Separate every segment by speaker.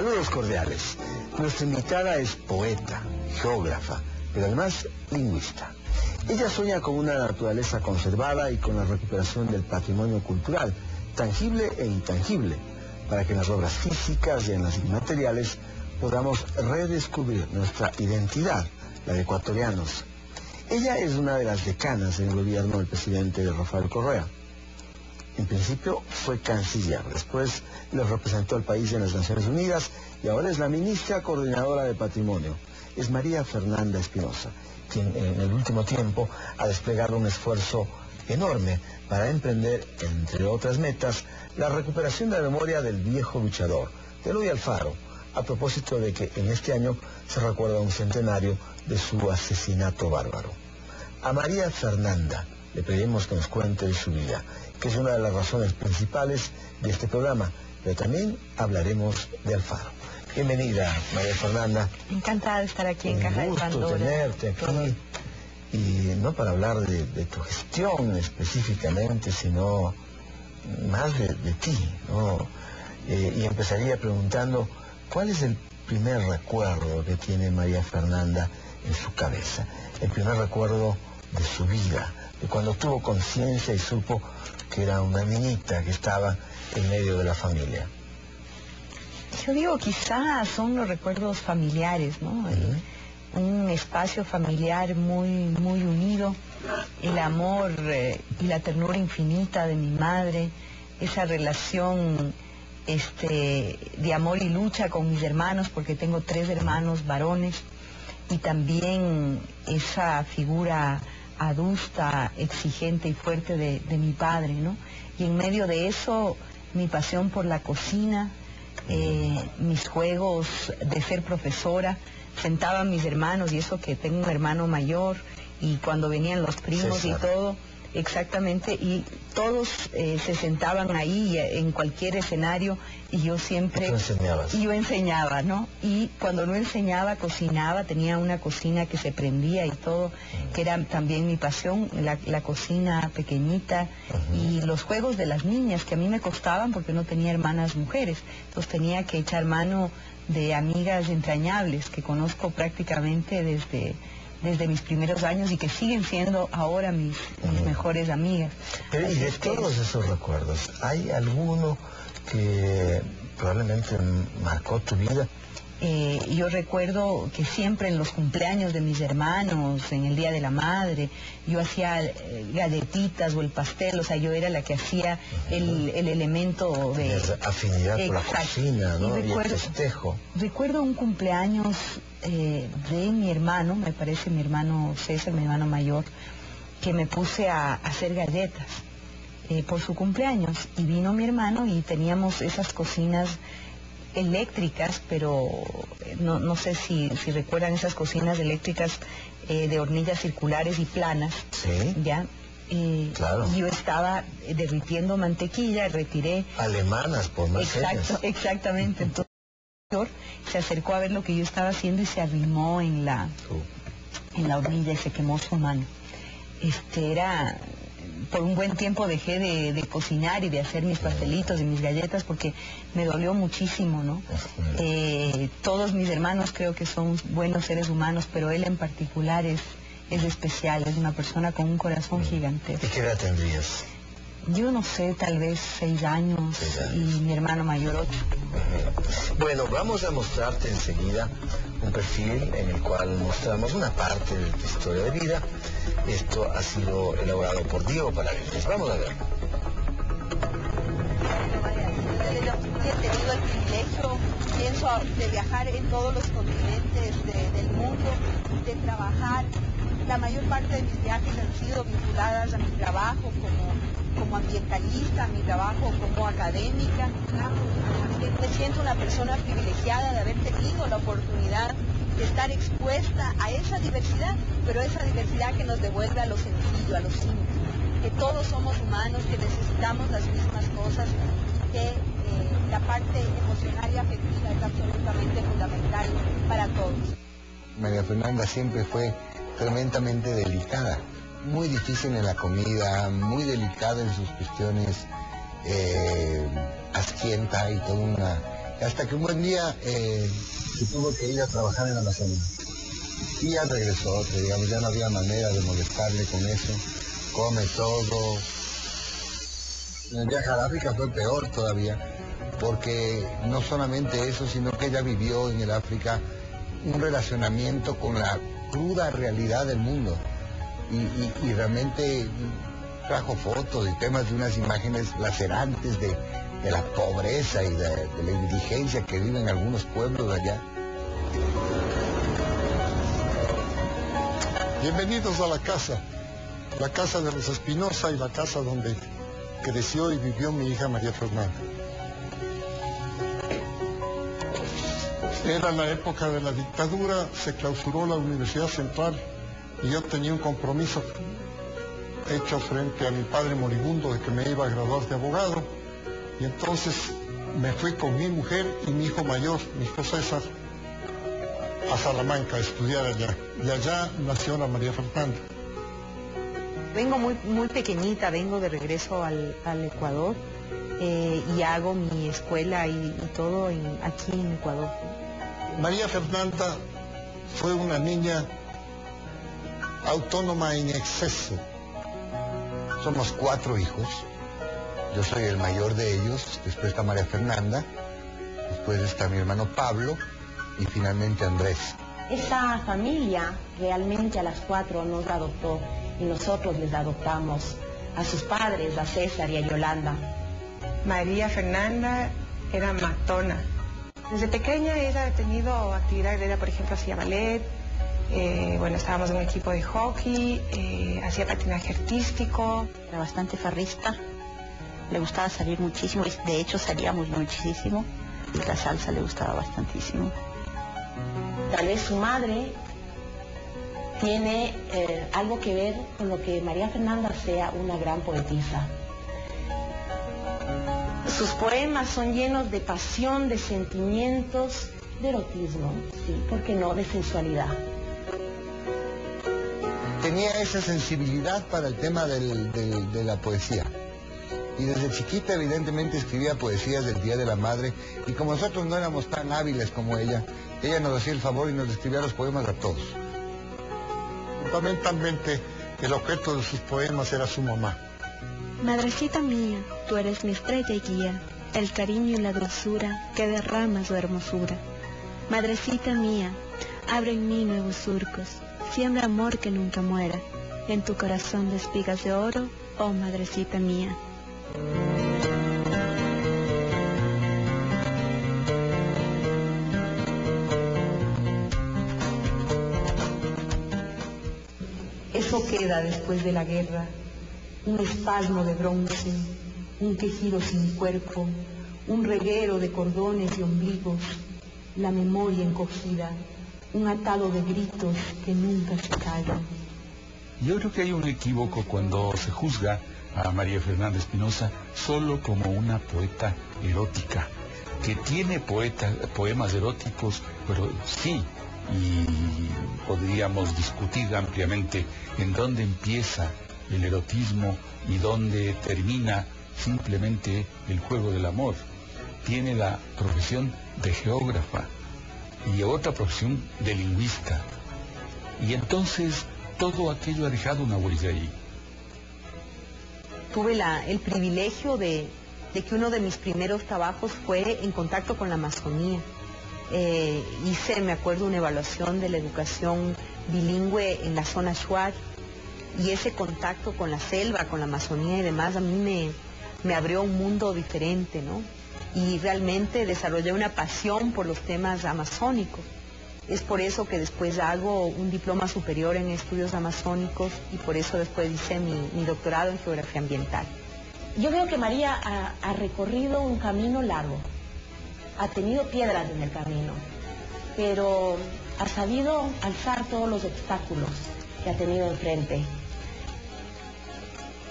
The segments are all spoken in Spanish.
Speaker 1: Saludos cordiales. Nuestra invitada es poeta, geógrafa, pero además lingüista. Ella sueña con una naturaleza conservada y con la recuperación del patrimonio cultural, tangible e intangible, para que en las obras físicas y en las inmateriales podamos redescubrir nuestra identidad, la de ecuatorianos. Ella es una de las decanas en el gobierno del presidente Rafael Correa. En principio fue canciller, después le representó al país en las Naciones Unidas y ahora es la ministra coordinadora de Patrimonio. Es María Fernanda Espinosa, quien en el último tiempo ha desplegado un esfuerzo enorme para emprender, entre otras metas, la recuperación de la memoria del viejo luchador, de Eloy Alfaro, a propósito de que en este año se recuerda un centenario de su asesinato bárbaro. A María Fernanda le pedimos que nos cuente de su vida que es una de las razones principales de este programa, pero también hablaremos de Alfaro. Bienvenida, María Fernanda.
Speaker 2: Encantada de estar aquí en Caja
Speaker 1: de Pandora. tenerte aquí. Y no para hablar de, tu gestión específicamente, sino más de, ti, ¿no? Eh, y empezaría preguntando, ¿cuál es el primer recuerdo que tiene María Fernanda en su cabeza? El primer recuerdo de su vida, de cuando tuvo conciencia y supo que era una niñita que estaba en medio de la familia.
Speaker 2: Yo digo, quizás son los recuerdos familiares, ¿no? Un espacio familiar muy, muy unido, el amor eh, y la ternura infinita de mi madre, esa relación este, de amor y lucha con mis hermanos, porque tengo tres hermanos varones, y también esa figura adusta, exigente y fuerte de, mi padre, ¿no? Y en medio de eso, mi pasión por la cocina, eh, mis juegos de ser profesora, sentaba a mis hermanos, y eso que tengo un hermano mayor, y cuando venían los primos y todo, Exactamente, y todos eh, se sentaban ahí eh, en cualquier escenario y yo siempre...
Speaker 1: Y
Speaker 2: yo enseñaba, ¿no? Y cuando no enseñaba, cocinaba, tenía una cocina que se prendía y todo, que era también mi pasión, la, cocina pequeñita y los juegos de las niñas que a mí me costaban porque no tenía hermanas mujeres, entonces tenía que echar mano de amigas entrañables que conozco prácticamente desde desde mis primeros años y que siguen siendo ahora mis, mejores amigas.
Speaker 1: y de todos esos recuerdos, ¿hay alguno que probablemente marcó tu vida?
Speaker 2: Eh, yo recuerdo que siempre en los cumpleaños de mis hermanos, en el Día de la Madre, yo hacía eh, galletitas o el pastel, o sea, yo era la que hacía el, elemento de...
Speaker 1: afinidad por la cocina, ¿no?
Speaker 2: Y, recuerdo, Recuerdo un cumpleaños eh, de mi hermano, me parece mi hermano César, mi hermano mayor, que me puse a, hacer galletas por su cumpleaños. Y vino mi hermano y teníamos esas cocinas eléctricas, pero eh, no, sé si, recuerdan esas cocinas eléctricas eh, de hornillas circulares y planas.
Speaker 1: Sí.
Speaker 2: ¿Ya?
Speaker 1: claro.
Speaker 2: Yo estaba derritiendo mantequilla, retiré...
Speaker 1: Alemanas, por más
Speaker 2: Exacto, Exactamente. Entonces, se acercó a ver lo que yo estaba haciendo y se arrimó en la, en la hornilla y se quemó su mano. Este era por un buen tiempo dejé de, cocinar y de hacer mis pastelitos y mis galletas porque me dolió muchísimo, ¿no? Eh, todos mis hermanos creo que son buenos seres humanos, pero él en particular es, es especial, es una persona con un corazón gigantesco.
Speaker 1: ¿Y qué edad tendrías?
Speaker 2: Yo no sé, tal vez seis años, y mi hermano mayor ocho.
Speaker 1: Bueno, vamos a mostrarte enseguida un perfil en el cual mostramos una parte de tu historia de vida. Esto ha sido elaborado por Diego Palaviejas. Vamos a ver.
Speaker 3: He tenido el privilegio, pienso, de viajar en todos los continentes del mundo, de trabajar. La mayor parte de mis viajes han sido vinculadas a mi trabajo como como ambientalista, mi trabajo como académica. Me siento una persona privilegiada de haber tenido la oportunidad de estar expuesta a esa diversidad, pero esa diversidad que nos devuelve a lo sencillo, a lo simple, que todos somos humanos, que necesitamos las mismas cosas, que eh, la parte emocional y afectiva es absolutamente fundamental para todos.
Speaker 1: María Fernanda siempre fue tremendamente delicada muy difícil en la comida, muy delicado en sus cuestiones, eh, asquienta y toda una
Speaker 4: Hasta que un buen día eh, tuvo que ir a trabajar en Amazonas. Y ya regresó, digamos, ya no había manera de molestarle con eso. Come todo. El viaje a África fue peor todavía, porque no solamente eso, sino que ella vivió en el África un relacionamiento con la cruda realidad del mundo. Y, realmente trajo fotos y temas de unas imágenes lacerantes de, la pobreza y de, de, la indigencia que viven algunos pueblos allá.
Speaker 5: Bienvenidos a la casa, la casa de los Espinosa y la casa donde creció y vivió mi hija María Fernanda. Era la época de la dictadura, se clausuró la Universidad Central y yo tenía un compromiso hecho frente a mi padre moribundo de que me iba a graduar de abogado. Y entonces me fui con mi mujer y mi hijo mayor, mi hijo César, a Salamanca a estudiar allá. Y allá nació la María Fernanda.
Speaker 2: Vengo muy, muy pequeñita, vengo de regreso al, Ecuador eh, y hago mi escuela y, todo aquí en Ecuador.
Speaker 5: María Fernanda fue una niña autónoma en exceso.
Speaker 4: Somos cuatro hijos. Yo soy el mayor de ellos, después está María Fernanda, después está mi hermano Pablo y finalmente Andrés.
Speaker 6: Esta familia realmente a las cuatro nos adoptó y nosotros les adoptamos a sus padres, a César y a Yolanda.
Speaker 7: María Fernanda era matona, desde pequeña ella ha tenido actividades, ella por ejemplo hacía ballet, eh, bueno, estábamos en un equipo de hockey, eh, hacía patinaje artístico.
Speaker 6: Era bastante farrista, le gustaba salir muchísimo, de hecho salíamos muchísimo y la salsa le gustaba bastantísimo. Tal vez su madre tiene eh, algo que ver con lo que María Fernanda sea una gran poetisa. Sus poemas son llenos de pasión, de sentimientos, de erotismo, sí, ¿por qué no? De sensualidad.
Speaker 4: Tenía esa sensibilidad para el tema de la poesía. Y desde chiquita evidentemente escribía poesías del Día de la Madre y como nosotros no éramos tan hábiles como ella, ella nos hacía el favor y nos escribía los poemas a todos.
Speaker 5: Fundamentalmente el objeto de sus poemas era su mamá.
Speaker 8: Madrecita mía, tú eres mi estrella y guía, el cariño y la dulzura que derrama su hermosura. Madrecita mía, abre en mí nuevos surcos, siembra amor que nunca muera, en tu corazón de espigas de oro, oh madrecita mía.
Speaker 2: Eso queda después de la guerra, un espasmo de bronce, un quejido sin cuerpo, un reguero de cordones y ombligos, la memoria encogida, un atado de gritos que nunca se callan.
Speaker 9: Yo creo que hay un equívoco cuando se juzga a María Fernanda Espinosa solo como una poeta erótica, que tiene poeta, poemas eróticos, pero sí, y podríamos discutir ampliamente en dónde empieza el erotismo y dónde termina simplemente el juego del amor. Tiene la profesión de geógrafa y otra profesión de lingüista. Y entonces todo aquello ha dejado una huella ahí.
Speaker 2: Tuve el privilegio de, que uno de mis primeros trabajos fue en contacto con la Amazonía. Eh, hice, me acuerdo, una evaluación de la educación bilingüe en la zona Shuar y ese contacto con la selva, con la Amazonía y demás, a mí me, me abrió un mundo diferente, ¿no? Y realmente desarrollé una pasión por los temas amazónicos. Es por eso que después hago un diploma superior en estudios amazónicos y por eso después hice mi, doctorado en geografía ambiental.
Speaker 6: Yo veo que María ha, ha recorrido un camino largo, ha tenido piedras en el camino, pero ha sabido alzar todos los obstáculos que ha tenido enfrente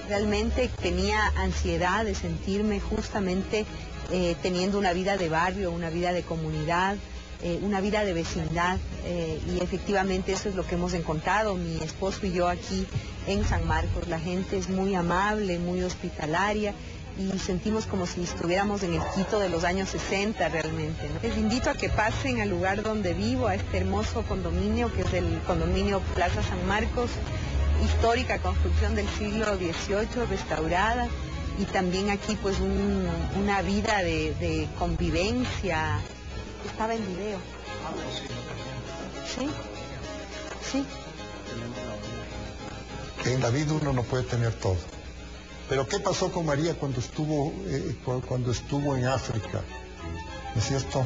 Speaker 2: realmente tenía ansiedad de sentirme justamente eh, teniendo una vida de barrio, una vida de comunidad, eh, una vida de vecindad eh, y efectivamente eso es lo que hemos encontrado, mi esposo y yo aquí en San Marcos. La gente es muy amable, muy hospitalaria y sentimos como si estuviéramos en el Quito de los años 60 realmente. Les invito a que pasen al lugar donde vivo, a este hermoso condominio que es el condominio Plaza San Marcos, histórica construcción del siglo XVIII, restaurada, y también aquí pues un- una vida de, convivencia. Estaba en video. Sí, sí.
Speaker 5: en la vida uno no puede tener todo. Pero ¿qué pasó con María cuando estuvo, eh, cu- cuando estuvo en África? ¿No es cierto?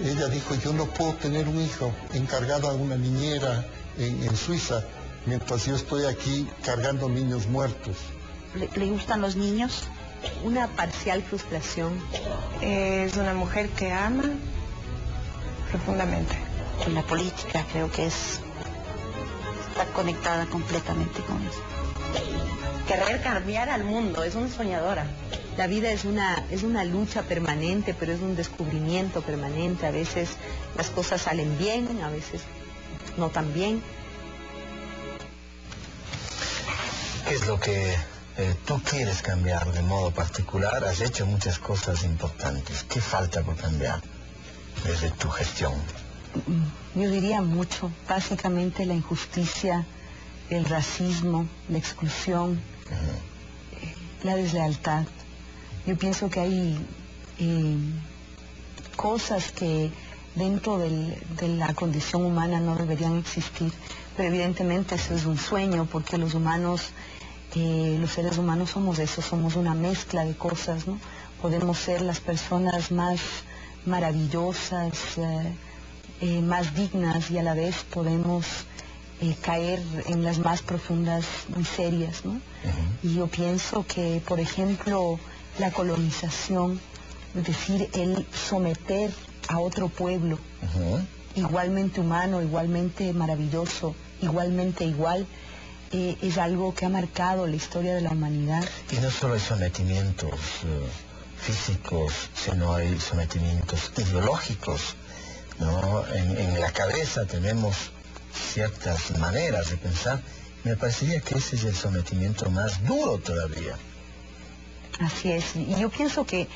Speaker 5: Ella dijo, yo no puedo tener un hijo encargada a una niñera en Suiza, mientras yo estoy aquí cargando niños muertos.
Speaker 10: ¿Le, le gustan los niños?
Speaker 2: Una parcial frustración.
Speaker 7: Es una mujer que ama profundamente.
Speaker 10: En la política creo que es está conectada completamente con eso.
Speaker 6: Querer cambiar al mundo, es una soñadora.
Speaker 2: La vida es una, es una lucha permanente, pero es un descubrimiento permanente. A veces las cosas salen bien, a veces no tan bien.
Speaker 1: ¿Qué es lo que eh, tú quieres cambiar de modo particular? Has hecho muchas cosas importantes. ¿Qué falta por cambiar desde tu gestión?
Speaker 2: Yo diría mucho, básicamente la injusticia, el racismo, la exclusión, eh, la deslealtad. Yo pienso que hay eh, cosas que dentro del- de la condición humana no deberían existir, pero evidentemente eso es un sueño porque los humanos, los seres humanos somos eso, somos una mezcla de cosas, ¿no? Podemos ser las personas más maravillosas, eh, eh, más dignas y a la vez podemos eh, caer en las más profundas miserias, ¿no? Y yo pienso que, por ejemplo, la colonización, es decir, el someter a otro pueblo, igualmente humano, igualmente maravilloso, igualmente igual, eh, es algo que ha marcado la historia de la humanidad.
Speaker 1: Y no solo hay sometimientos eh, físicos, sino hay sometimientos ideológicos. ¿no? En, en la cabeza tenemos ciertas maneras de pensar. Me parecería que ese es el sometimiento más duro todavía.
Speaker 2: Así es, y yo pienso que eh,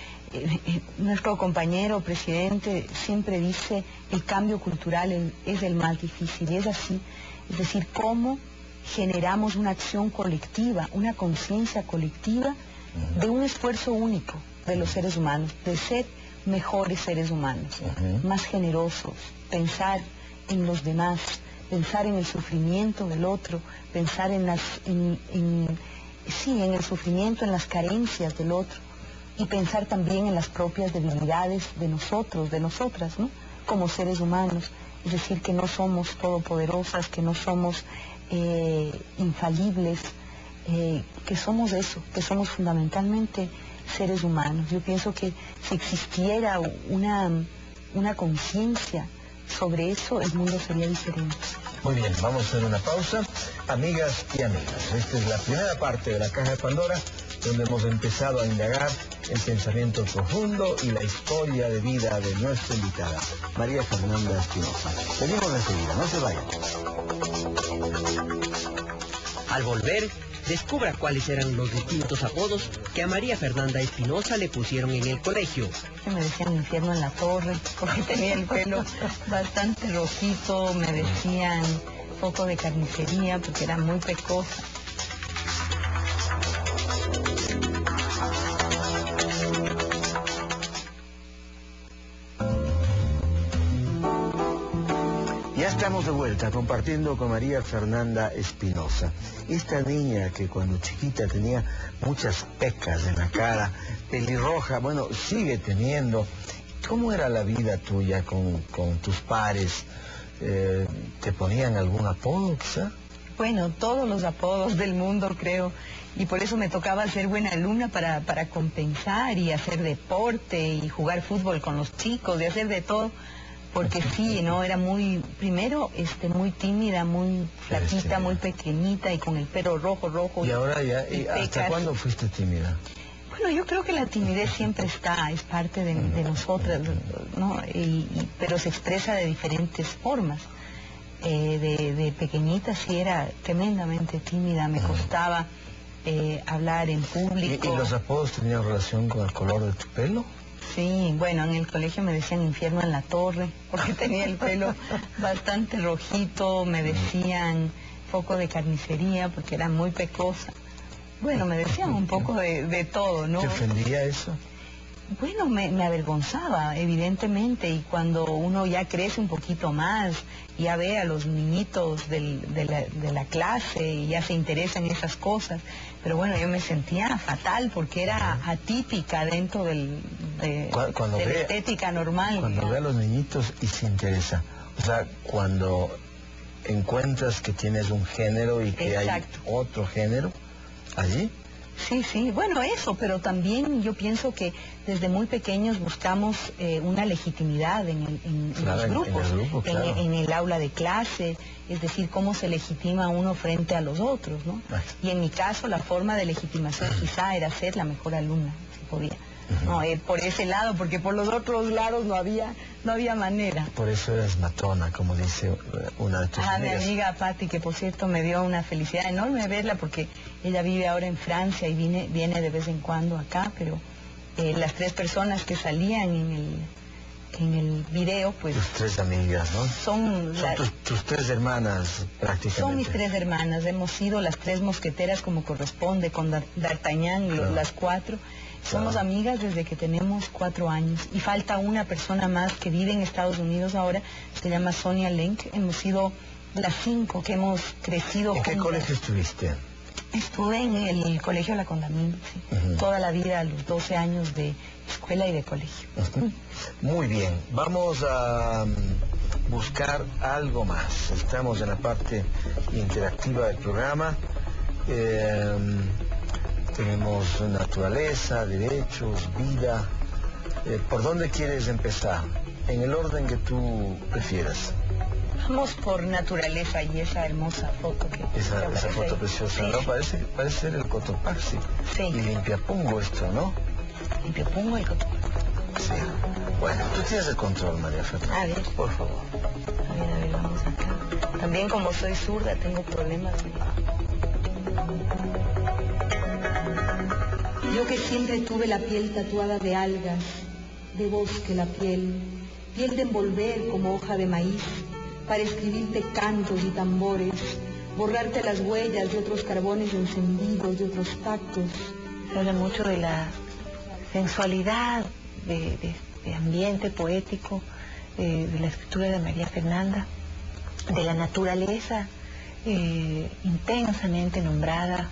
Speaker 2: eh, nuestro compañero presidente siempre dice el cambio cultural es, es el más difícil, y es así. Es decir, cómo generamos una acción colectiva, una conciencia colectiva de un esfuerzo único de los seres humanos, de ser mejores seres humanos, más generosos, pensar en los demás, pensar en el sufrimiento del otro, pensar en las, en- en- sí, en el sufrimiento, en las carencias del otro y pensar también en las propias debilidades de nosotros, de nosotras, ¿no? Como seres humanos, es decir, que no somos todopoderosas, que no somos eh, infalibles, eh, que somos eso, que somos fundamentalmente seres humanos. Yo pienso que si existiera una, una conciencia sobre eso, el mundo sería diferente.
Speaker 1: Muy bien, vamos a hacer una pausa. Amigas y amigas, esta es la primera parte de la caja de Pandora, donde hemos empezado a indagar el pensamiento profundo y la historia de vida de nuestra invitada, María Fernanda Espinosa. Venimos enseguida, no se vayan.
Speaker 11: Al volver, descubra cuáles eran los distintos apodos que a María Fernanda Espinosa le pusieron en el colegio.
Speaker 2: que me decían infierno en la torre, porque tenía el pelo bastante rojito, me decían poco de carnicería, porque era muy pecosa.
Speaker 1: Ya estamos de vuelta compartiendo con María Fernanda Espinosa. Esta niña que cuando chiquita tenía muchas pecas en la cara, pelirroja, bueno, sigue teniendo. ¿Cómo era la vida tuya con, con tus pares? Eh, ¿Te ponían algún apodo?
Speaker 2: Bueno, todos los apodos del mundo creo, y por eso me tocaba ser buena alumna para, para compensar y hacer deporte y jugar fútbol con los chicos y hacer de todo, porque sí, ¿no? Era muy, primero, este, muy tímida, muy flaquita, muy pequeñita y con el pelo rojo, rojo.
Speaker 1: Y ahora ya, ¿y ¿hasta cuándo fuiste tímida?
Speaker 2: Bueno, yo creo que la timidez siempre está, es parte de, de nosotras, ¿no? Y- y- pero se expresa de diferentes formas. Eh, de, de pequeñita sí era tremendamente tímida, me costaba eh, hablar en
Speaker 1: ¿Y,
Speaker 2: público.
Speaker 1: y los apodos tenían relación con el color de tu pelo?
Speaker 2: Sí, bueno, en el colegio me decían infierno en la torre, porque tenía el pelo bastante rojito, me decían foco de carnicería, porque era muy pecosa. Bueno, me decían un poco de, de todo, ¿no?
Speaker 1: ¿Te ofendía eso?
Speaker 2: Bueno, me, me avergonzaba, evidentemente, y cuando uno ya crece un poquito más, ya ve a los niñitos del- de, la, de la clase y ya se interesan en esas cosas, pero bueno, yo me sentía fatal porque era atípica dentro del, de,
Speaker 1: Cu- cuando
Speaker 2: de la
Speaker 1: ve-
Speaker 2: estética normal.
Speaker 1: Cuando ve a los niñitos y se interesa. O sea, cuando encuentras que tienes un género y que
Speaker 2: Exacto.
Speaker 1: hay otro género allí,
Speaker 2: Sí, sí, bueno, eso, pero también yo pienso que desde muy pequeños buscamos eh, una legitimidad en, el- en- los
Speaker 1: en- en
Speaker 2: grupos,
Speaker 1: el grupo,
Speaker 2: en,
Speaker 1: claro.
Speaker 2: en el aula de clase, es decir, cómo se legitima uno frente a los otros, ¿no? Y en mi caso la forma de legitimación quizá era ser la mejor alumna, si podía. No, eh, por ese lado, porque por los otros lados no había, no había manera.
Speaker 1: por eso eres matona, como dice una de tus
Speaker 2: Ah, mi amiga Patti, que por cierto me dio una felicidad enorme verla porque ella vive ahora en Francia y viene, viene de vez en cuando acá, pero eh, las tres personas que salían en el, en el video, pues
Speaker 1: Tus tres amigas, ¿no?
Speaker 2: son,
Speaker 1: Son
Speaker 2: la-
Speaker 1: tus, tus tres hermanas prácticamente.
Speaker 2: son mis tres hermanas, hemos sido las tres mosqueteras como corresponde, con Dar- D'Artagnan,
Speaker 1: Claro.
Speaker 2: las cuatro. Somos amigas desde que tenemos cuatro años y falta una persona más que vive en Estados Unidos ahora, se llama Sonia Lenk. Hemos sido las cinco que hemos crecido
Speaker 1: ¿En qué colegio estuviste?
Speaker 2: Estuve en el colegio La sí.
Speaker 1: Ujú.
Speaker 2: toda la vida, a los 12 años de escuela y de colegio.
Speaker 1: Muy bien, vamos a mm, buscar algo más. Estamos en la parte interactiva del programa. Eh, tenemos naturaleza, derechos, vida. Eh, ¿Por dónde quieres empezar? En el orden que tú prefieras.
Speaker 2: Vamos por naturaleza y esa hermosa foto que
Speaker 1: Esa, esa foto preciosa,
Speaker 2: Sí.
Speaker 1: ¿no? Parece, parece ser el Cotopaxi.
Speaker 2: Sí.
Speaker 1: Y Limpiapungo esto, ¿no?
Speaker 2: Limpio pongo el coto-
Speaker 1: Sí. Bueno, tú tienes el control, María Fernanda.
Speaker 2: A ver.
Speaker 1: Por favor.
Speaker 2: A ver, a ver, vamos acá. También como soy zurda tengo problemas.
Speaker 12: Yo que siempre tuve la piel tatuada de algas, de bosque la piel, piel de envolver como hoja de maíz, para escribirte cantos y tambores, borrarte las huellas de otros carbones encendidos, de otros tactos.
Speaker 13: Habla mucho de la sensualidad, de, ambiente poético, de la escritura de María Fernanda, de la naturaleza eh, intensamente nombrada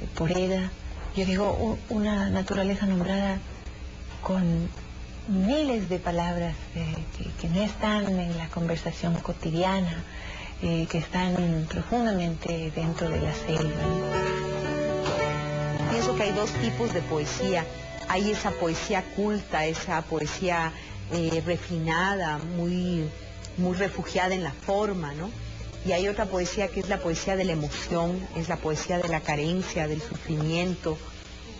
Speaker 13: eh, por ella. Yo digo, una naturaleza nombrada con miles de palabras eh, que, que no están en la conversación cotidiana, eh, que están profundamente dentro de la selva.
Speaker 14: Pienso que hay dos tipos de poesía. Hay esa poesía culta, esa poesía eh, refinada, muy, muy refugiada en la forma, ¿no? Y hay otra poesía que es la poesía de la emoción, es la poesía de la carencia, del sufrimiento,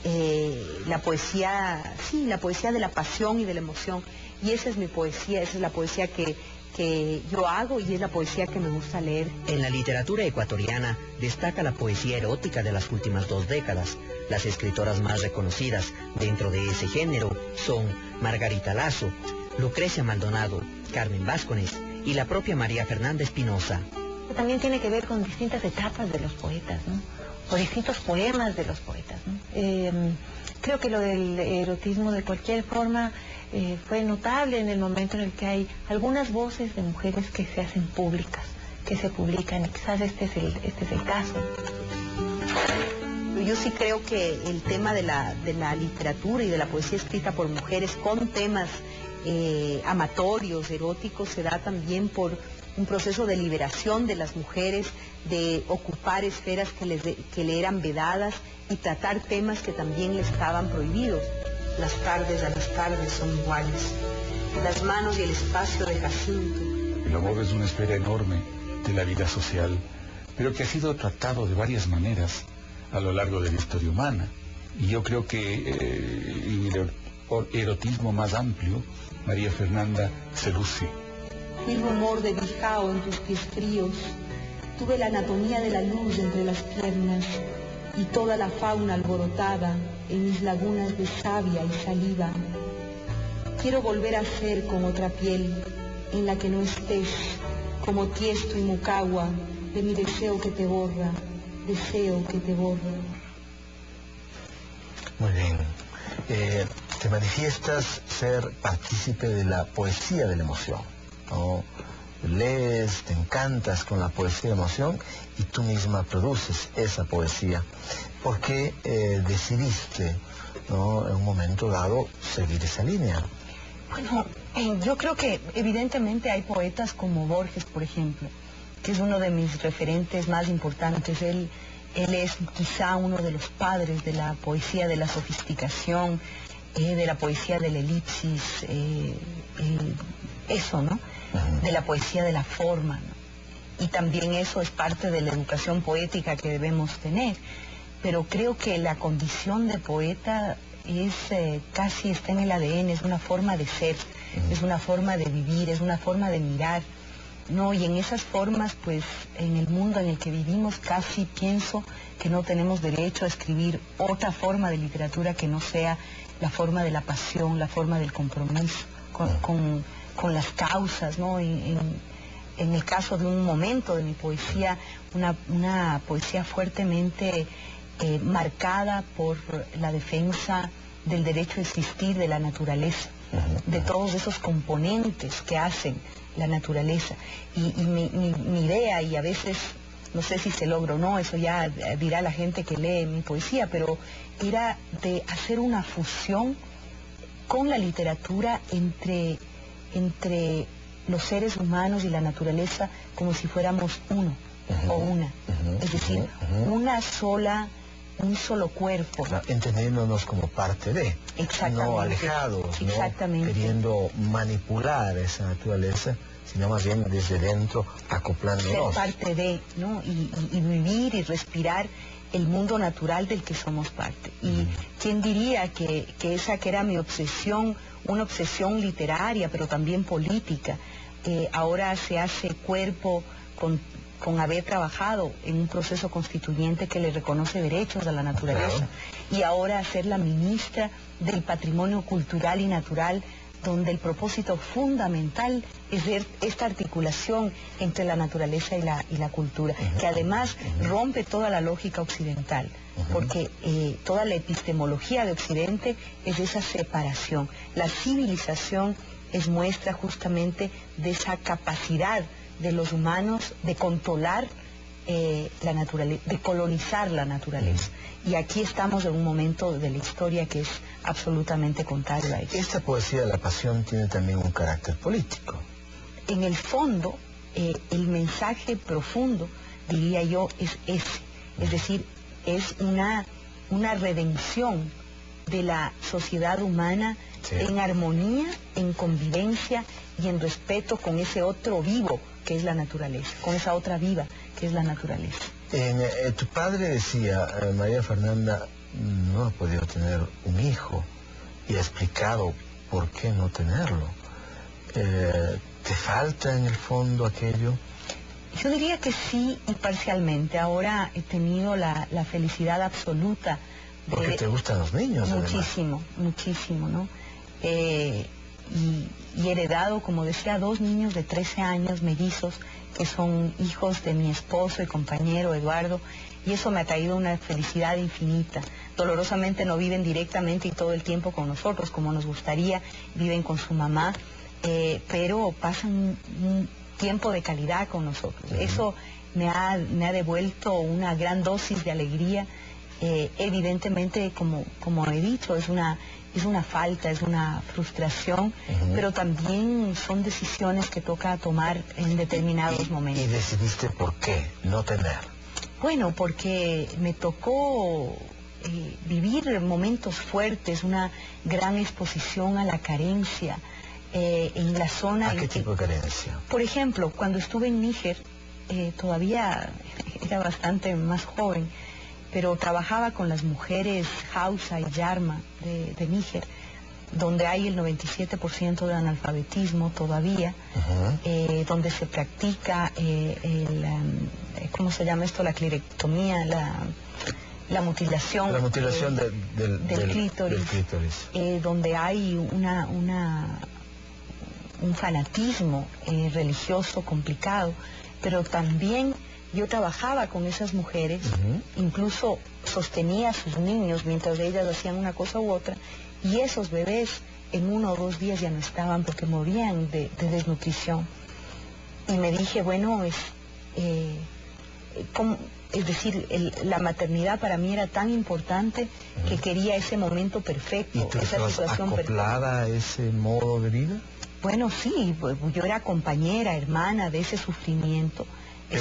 Speaker 14: eh, la poesía, sí, la poesía de la pasión y de la emoción. Y esa es mi poesía, esa es la poesía que, que yo hago y es la poesía que me gusta leer.
Speaker 11: En la literatura ecuatoriana destaca la poesía erótica de las últimas dos décadas. Las escritoras más reconocidas dentro de ese género son Margarita Lazo, Lucrecia Maldonado, Carmen Vázquez y la propia María Fernanda Espinosa.
Speaker 13: También tiene que ver con distintas etapas de los poetas, ¿no? O distintos poemas de los poetas, ¿no? Eh, creo que lo del erotismo de cualquier forma eh, fue notable en el momento en el que hay algunas voces de mujeres que se hacen públicas, que se publican, y quizás este es el, este es el caso.
Speaker 14: Yo sí creo que el tema de la, de la literatura y de la poesía escrita por mujeres con temas eh, amatorios, eróticos, se da también por un proceso de liberación de las mujeres, de ocupar esferas que, les que le eran vedadas y tratar temas que también les estaban prohibidos. Las tardes a las tardes son iguales. Las manos y el espacio de Jacinto.
Speaker 9: El amor es una esfera enorme de la vida social, pero que ha sido tratado de varias maneras a lo largo de la historia humana. Y yo creo que eh, en el er- erotismo más amplio, María Fernanda se luce.
Speaker 12: Fui rumor de bijao en tus pies fríos. Tuve la anatomía de la luz entre las piernas.
Speaker 13: y toda la fauna alborotada en mis lagunas de savia y saliva. Quiero volver a ser con otra piel en la que no estés, como tiesto y mucagua de mi deseo que te borra, deseo que te borra.
Speaker 1: Muy bien. Eh, te manifiestas ser partícipe de la poesía de la emoción. ¿No? Lees, te encantas con la poesía de emoción y tú misma produces esa poesía. ¿Por qué eh, decidiste ¿no? en un momento dado seguir esa línea?
Speaker 2: Bueno, eh, yo creo que evidentemente hay poetas como Borges, por ejemplo, que es uno de mis referentes más importantes. Él, él es quizá uno de los padres de la poesía de la sofisticación, eh, de la poesía del elipsis, eh, eso, ¿no? De la poesía de la forma, ¿no? Y también eso es parte de la educación poética que debemos tener. Pero creo que la condición de poeta es casi está en el ADN, es una forma de ser, es una forma de vivir, es una forma de mirar. No, y en esas formas, pues, en el mundo en el que vivimos, casi pienso que no tenemos derecho a escribir otra forma de literatura que no sea la forma de la pasión, la forma del compromiso con, las causas, ¿no? En, el caso de un momento de mi poesía, una, poesía fuertemente eh, marcada por la defensa del derecho a existir de la naturaleza, de todos esos componentes que hacen la naturaleza. Y, mi, mi, idea, y a veces no sé si se logra o no, eso ya dirá la gente que lee mi poesía, pero era de hacer una fusión con la literatura entre, entre los seres humanos y la naturaleza como si fuéramos uno o una. es decir, una sola, un solo cuerpo.
Speaker 1: entendiéndonos como parte de, no alejados, no queriendo manipular esa naturaleza sino más bien desde dentro acoplándonos.
Speaker 2: Ser parte de, ¿no? Y, vivir y respirar el mundo natural del que somos parte. Y quién diría que, esa que era mi obsesión, una obsesión literaria, pero también política, eh, ahora se hace cuerpo con, haber trabajado en un proceso constituyente que le reconoce derechos a la naturaleza. Y ahora ser la ministra del patrimonio cultural y natural donde el propósito fundamental es ver esta articulación entre la naturaleza y la, y la cultura, que además rompe toda la lógica occidental, porque eh, toda la epistemología de Occidente es esa separación. La civilización es muestra justamente de esa capacidad de los humanos de controlar eh, la naturaleza, de colonizar la naturaleza. Y aquí estamos en un momento de la historia que es absolutamente contrario a eso.
Speaker 1: Esta poesía de la pasión tiene también un carácter político.
Speaker 2: En el fondo, eh, el mensaje profundo, diría yo, es ese. Es decir, es una, una redención de la sociedad humana en armonía, en convivencia y en respeto con ese otro vivo que es la naturaleza, con esa otra viva que es la naturaleza.
Speaker 1: Eh, tu padre decía, eh, María Fernanda no ha podido tener un hijo y ha explicado por qué no tenerlo. Eh, ¿Te falta en el fondo aquello?
Speaker 2: Yo diría que sí y parcialmente. Ahora he tenido la, felicidad absoluta.
Speaker 1: De... Porque te gustan los niños.
Speaker 2: Muchísimo, muchísimo, ¿no? y, y heredado, como decía, dos niños de 13 años, mellizos, que son hijos de mi esposo y compañero Eduardo, y eso me ha traído una felicidad infinita. Dolorosamente no viven directamente y todo el tiempo con nosotros, como nos gustaría, viven con su mamá, eh, pero pasan un, tiempo de calidad con nosotros. Eso me ha, me ha devuelto una gran dosis de alegría. Eh, evidentemente, como, como he dicho, es una es una falta, es una frustración, pero también son decisiones que toca tomar en determinados momentos.
Speaker 1: ¿Y decidiste por qué no tener?
Speaker 2: Bueno, porque me tocó eh, vivir momentos fuertes, una gran exposición a la carencia eh, en la zona...
Speaker 1: ¿A qué tipo de carencia?
Speaker 2: Por ejemplo, cuando estuve en Níger, eh, todavía era bastante más joven, pero trabajaba con las mujeres Hausa y Yarma de, Níger, donde hay el 97% de analfabetismo todavía, eh, donde se practica eh, el, um, ¿cómo se llama esto? La clirectomía, la, la mutilación,
Speaker 1: La mutilación
Speaker 2: eh,
Speaker 1: del, del,
Speaker 2: del clítoris.
Speaker 1: del clítoris.
Speaker 2: eh, donde hay una, una, un fanatismo eh, religioso complicado, pero también yo trabajaba con esas mujeres, incluso sostenía a sus niños mientras ellas hacían una cosa u otra, y esos bebés en uno o dos días ya no estaban porque morían de, de desnutrición. Y me dije, bueno, es, eh, ¿cómo? es decir, el- la maternidad para mí era tan importante que quería ese momento perfecto,
Speaker 1: ¿Y tú
Speaker 2: esa situación perfecta.
Speaker 1: acoplada a ese modo de vida?
Speaker 2: Bueno, sí, yo era compañera, hermana de ese sufrimiento.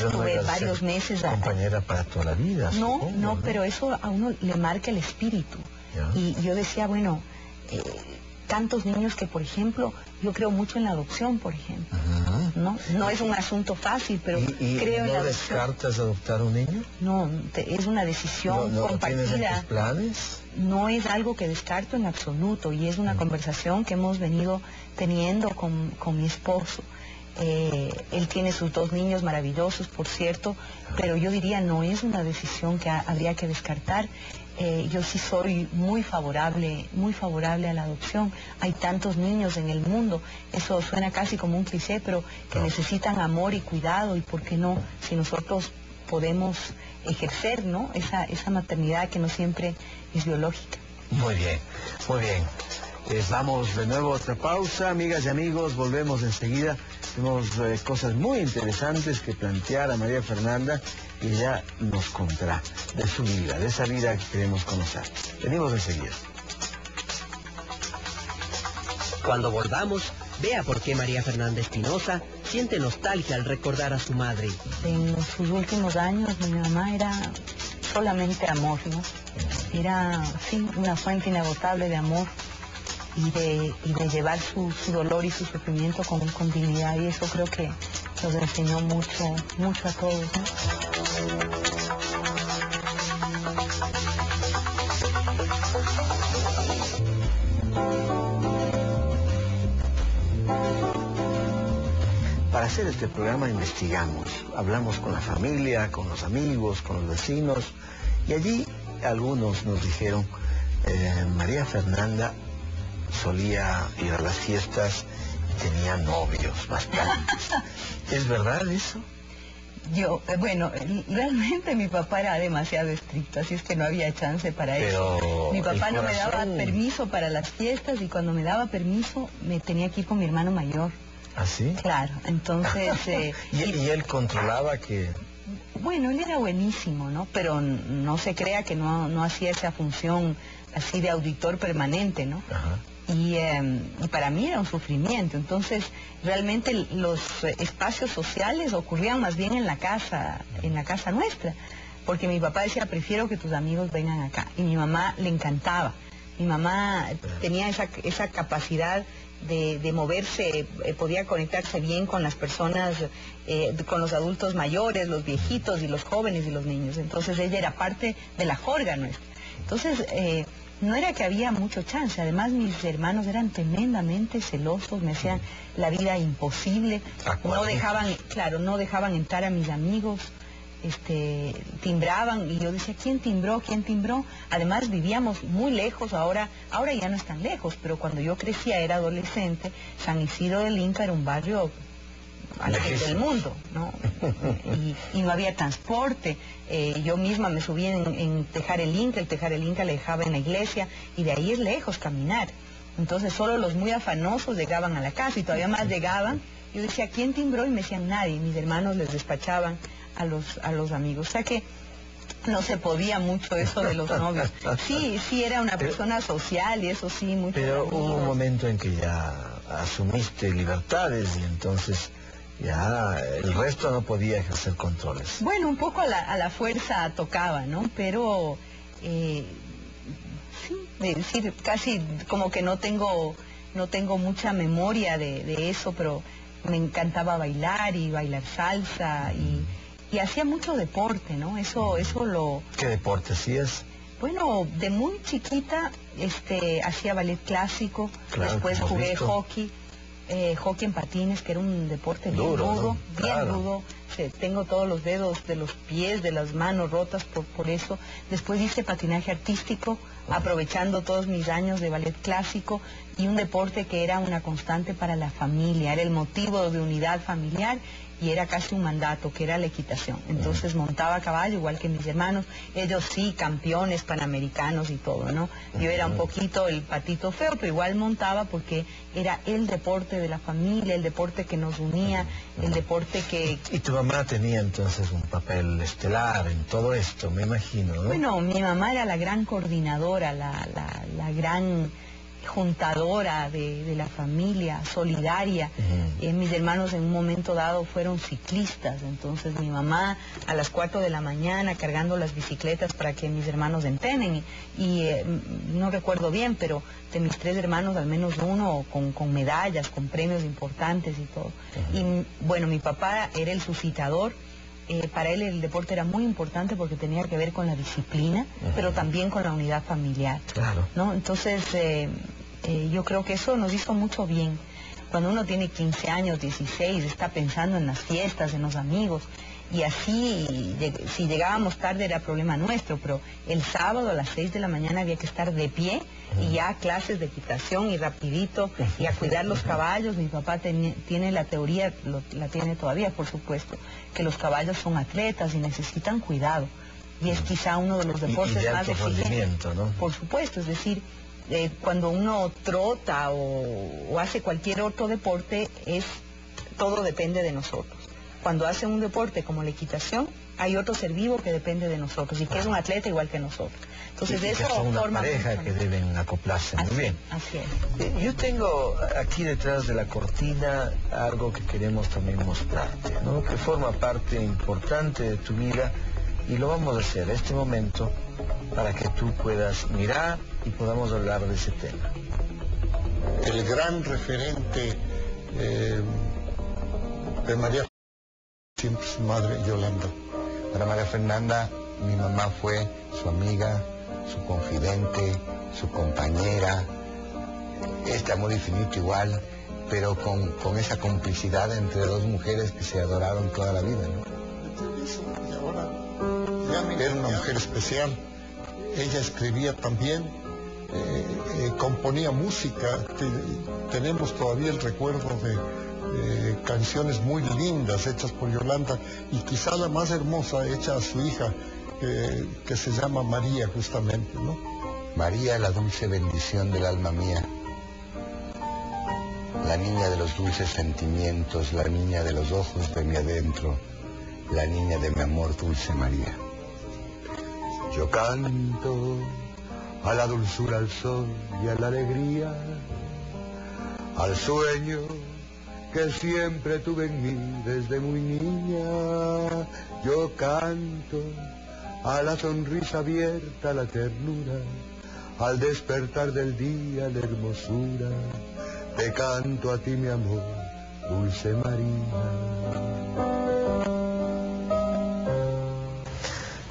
Speaker 1: No
Speaker 2: Estuve varios meses
Speaker 1: compañera para toda la vida.
Speaker 2: No,
Speaker 1: supongo,
Speaker 2: no, pero eso a uno le marca el espíritu. Y yo decía, bueno, eh, tantos niños que, por ejemplo, yo creo mucho en la adopción, por ejemplo. ¿no? no es un asunto fácil, pero
Speaker 1: ¿Y
Speaker 2: creo en la
Speaker 1: no
Speaker 2: adopción.
Speaker 1: descartas adoptar un niño?
Speaker 2: No, te- es una
Speaker 1: ¿No,
Speaker 2: decisión
Speaker 1: no en
Speaker 2: compartida.
Speaker 1: tus planes?
Speaker 2: no es algo que descarto en absoluto y es una conversación que hemos venido teniendo con, con mi esposo. Eh, él tiene sus dos niños maravillosos, por cierto, pero yo diría no es una decisión que ha- habría que descartar. Eh, yo sí soy muy favorable, muy favorable a la adopción. Hay tantos niños en el mundo, eso suena casi como un cliché, pero que necesitan amor y cuidado y por qué no, si nosotros podemos ejercer, ¿no? Esa, esa maternidad que no siempre es biológica.
Speaker 1: Muy bien, muy bien. Eh, vamos de nuevo a otra pausa, amigas y amigos, volvemos enseguida. Tenemos eh, cosas muy interesantes que plantear a María Fernanda y ella nos contará de su vida, de esa vida que queremos conocer. Venimos enseguida.
Speaker 11: Cuando volvamos, vea por qué María Fernanda Espinosa siente nostalgia al recordar a su madre.
Speaker 2: En sus últimos años mi mamá era solamente amor, ¿no? Era, sí, una fuente inagotable de amor y de, llevar su, su dolor y su sufrimiento con, con dignidad y eso creo que nos enseñó mucho, mucho a todos, ¿no?
Speaker 1: Para hacer este programa investigamos, hablamos con la familia, con los amigos, con los vecinos y allí algunos nos dijeron, eh, María Fernanda solía ir a las fiestas y tenía novios bastantes. ¿Es verdad eso?
Speaker 2: Yo, eh, bueno, realmente mi papá era demasiado estricto, así es que no había chance para
Speaker 1: Pero
Speaker 2: eso. Mi papá no me daba permiso para las fiestas y cuando me daba permiso me tenía que ir con mi hermano mayor.
Speaker 1: ¿Así?
Speaker 2: Claro, entonces... eh,
Speaker 1: y, y él controlaba que...
Speaker 2: Bueno, él era buenísimo, ¿no? Pero no se crea que no, no hacía esa función así de auditor permanente, ¿no? Y, eh, y para mí era un sufrimiento. Entonces, realmente los espacios sociales ocurrían más bien en la casa, en la casa nuestra. Porque mi papá decía, prefiero que tus amigos vengan acá. Y mi mamá le encantaba. Mi mamá tenía esa, esa capacidad de, de moverse, eh, podía conectarse bien con las personas, eh, con los adultos mayores, los viejitos y los jóvenes y los niños. Entonces ella era parte de la jorga nuestra. Entonces eh, no era que había mucho chance, además mis hermanos eran tremendamente celosos, me hacían la vida imposible, no dejaban, claro, no dejaban entrar a mis amigos, este, timbraban y yo decía, ¿quién timbró? ¿quién timbró? Además vivíamos muy lejos, ahora, ahora ya no es tan lejos, pero cuando yo crecía, era adolescente, San Isidro del Inca era un barrio al fin del mundo, ¿no? Y, y no había transporte. Eh, yo misma me subí en, en Tejar el Inca, el Tejar el Inca le dejaba en la iglesia y de ahí es lejos caminar. Entonces solo los muy afanosos llegaban a la casa y todavía más llegaban. Yo decía, ¿quién timbró? Y me decían, nadie. Mis hermanos les despachaban a los, a los amigos. O sea que no se podía mucho eso de los novios. Sí, sí era una persona social y eso sí, mucho.
Speaker 1: Pero hubo un momento en que ya asumiste libertades y entonces ya el resto no podía ejercer controles.
Speaker 2: Bueno, un poco a la, a la fuerza tocaba, ¿no? Pero, eh, sí, decir, casi como que no tengo, no tengo mucha memoria de, de eso, pero me encantaba bailar y bailar salsa y, y hacía mucho deporte, ¿no? Eso, eso lo,
Speaker 1: ¿Qué deporte hacías?
Speaker 2: bueno, de muy chiquita este, hacía ballet clásico,
Speaker 1: Claro,
Speaker 2: después jugué
Speaker 1: visto.
Speaker 2: hockey, eh, hockey en patines, que era un deporte bien
Speaker 1: Duro,
Speaker 2: rudo,
Speaker 1: ¿no?
Speaker 2: bien
Speaker 1: Claro.
Speaker 2: rudo, tengo todos los dedos de los pies, de las manos rotas por, por eso. Después hice patinaje artístico, aprovechando todos mis años de ballet clásico y un deporte que era una constante para la familia, era el motivo de unidad familiar y era casi un mandato, que era la equitación. Entonces montaba a caballo, igual que mis hermanos, ellos sí, campeones panamericanos y todo, ¿no? Yo era un poquito el patito feo, pero igual montaba porque era el deporte de la familia, el deporte que nos unía, el deporte que...
Speaker 1: Y tu mamá tenía entonces un papel estelar en todo esto, me imagino, ¿no?
Speaker 2: Bueno, mi mamá era la gran coordinadora, la, la, la gran juntadora de, de la familia, solidaria. Eh, mis hermanos en un momento dado fueron ciclistas, entonces mi mamá a las 4 de la mañana cargando las bicicletas para que mis hermanos entrenen. Y, eh, no recuerdo bien, pero de mis tres hermanos al menos uno con, con medallas, con premios importantes y todo. Y bueno, mi papá era el suscitador. Eh, para él el deporte era muy importante porque tenía que ver con la disciplina, pero también con la unidad familiar.
Speaker 1: Claro.
Speaker 2: ¿no? Entonces, eh, eh, yo creo que eso nos hizo mucho bien. Cuando uno tiene 15 años, 16, está pensando en las fiestas, en los amigos, y así, si llegábamos tarde era problema nuestro, pero el sábado a las 6 de la mañana había que estar de pie y ya clases de equitación y rapidito, y a cuidar los caballos. Mi papá tiene la teoría, lo- la tiene todavía, por supuesto, que los caballos son atletas y necesitan cuidado. Y es quizá uno de los
Speaker 1: Y- y
Speaker 2: deportes
Speaker 1: de
Speaker 2: más exigentes.
Speaker 1: ¿no?
Speaker 2: Por supuesto, es decir, eh, cuando uno trota o, o hace cualquier otro deporte, es todo depende de nosotros. Cuando hace un deporte como la equitación, hay otro ser vivo que depende de nosotros y que es un atleta igual que nosotros. Entonces,
Speaker 1: Y
Speaker 2: de eso
Speaker 1: son una
Speaker 2: forma
Speaker 1: pareja que deben acoplarse
Speaker 2: Así,
Speaker 1: muy bien.
Speaker 2: así es.
Speaker 1: Eh, Yo tengo aquí detrás de la cortina algo que queremos también mostrarte, ¿no? que forma parte importante de tu vida y lo vamos a hacer en este momento para que tú puedas mirar y podamos hablar de ese tema.
Speaker 5: el gran referente eh, de María siempre su madre Yolanda.
Speaker 4: Para María Fernanda, mi mamá fue su amiga, su confidente, su compañera. Este amor infinito igual, pero con, con esa complicidad entre dos mujeres que se adoraron toda la vida. ¿no?
Speaker 5: Y ahora era una mujer especial. Ella escribía también, eh, eh, componía música. Te- tenemos todavía el recuerdo de eh, canciones muy lindas hechas por Yolanda y quizá la más hermosa hecha a su hija, que- que se llama María justamente, ¿no?
Speaker 4: María, la dulce bendición del alma mía. La niña de los dulces sentimientos, la niña de los ojos de mi adentro, la niña de mi amor dulce María. Yo canto a la dulzura, al sol y a la alegría, al sueño que siempre tuve en mí desde muy niña. Yo canto a la sonrisa abierta, a la ternura, al despertar del día, la hermosura. Te canto a ti, mi amor, dulce María.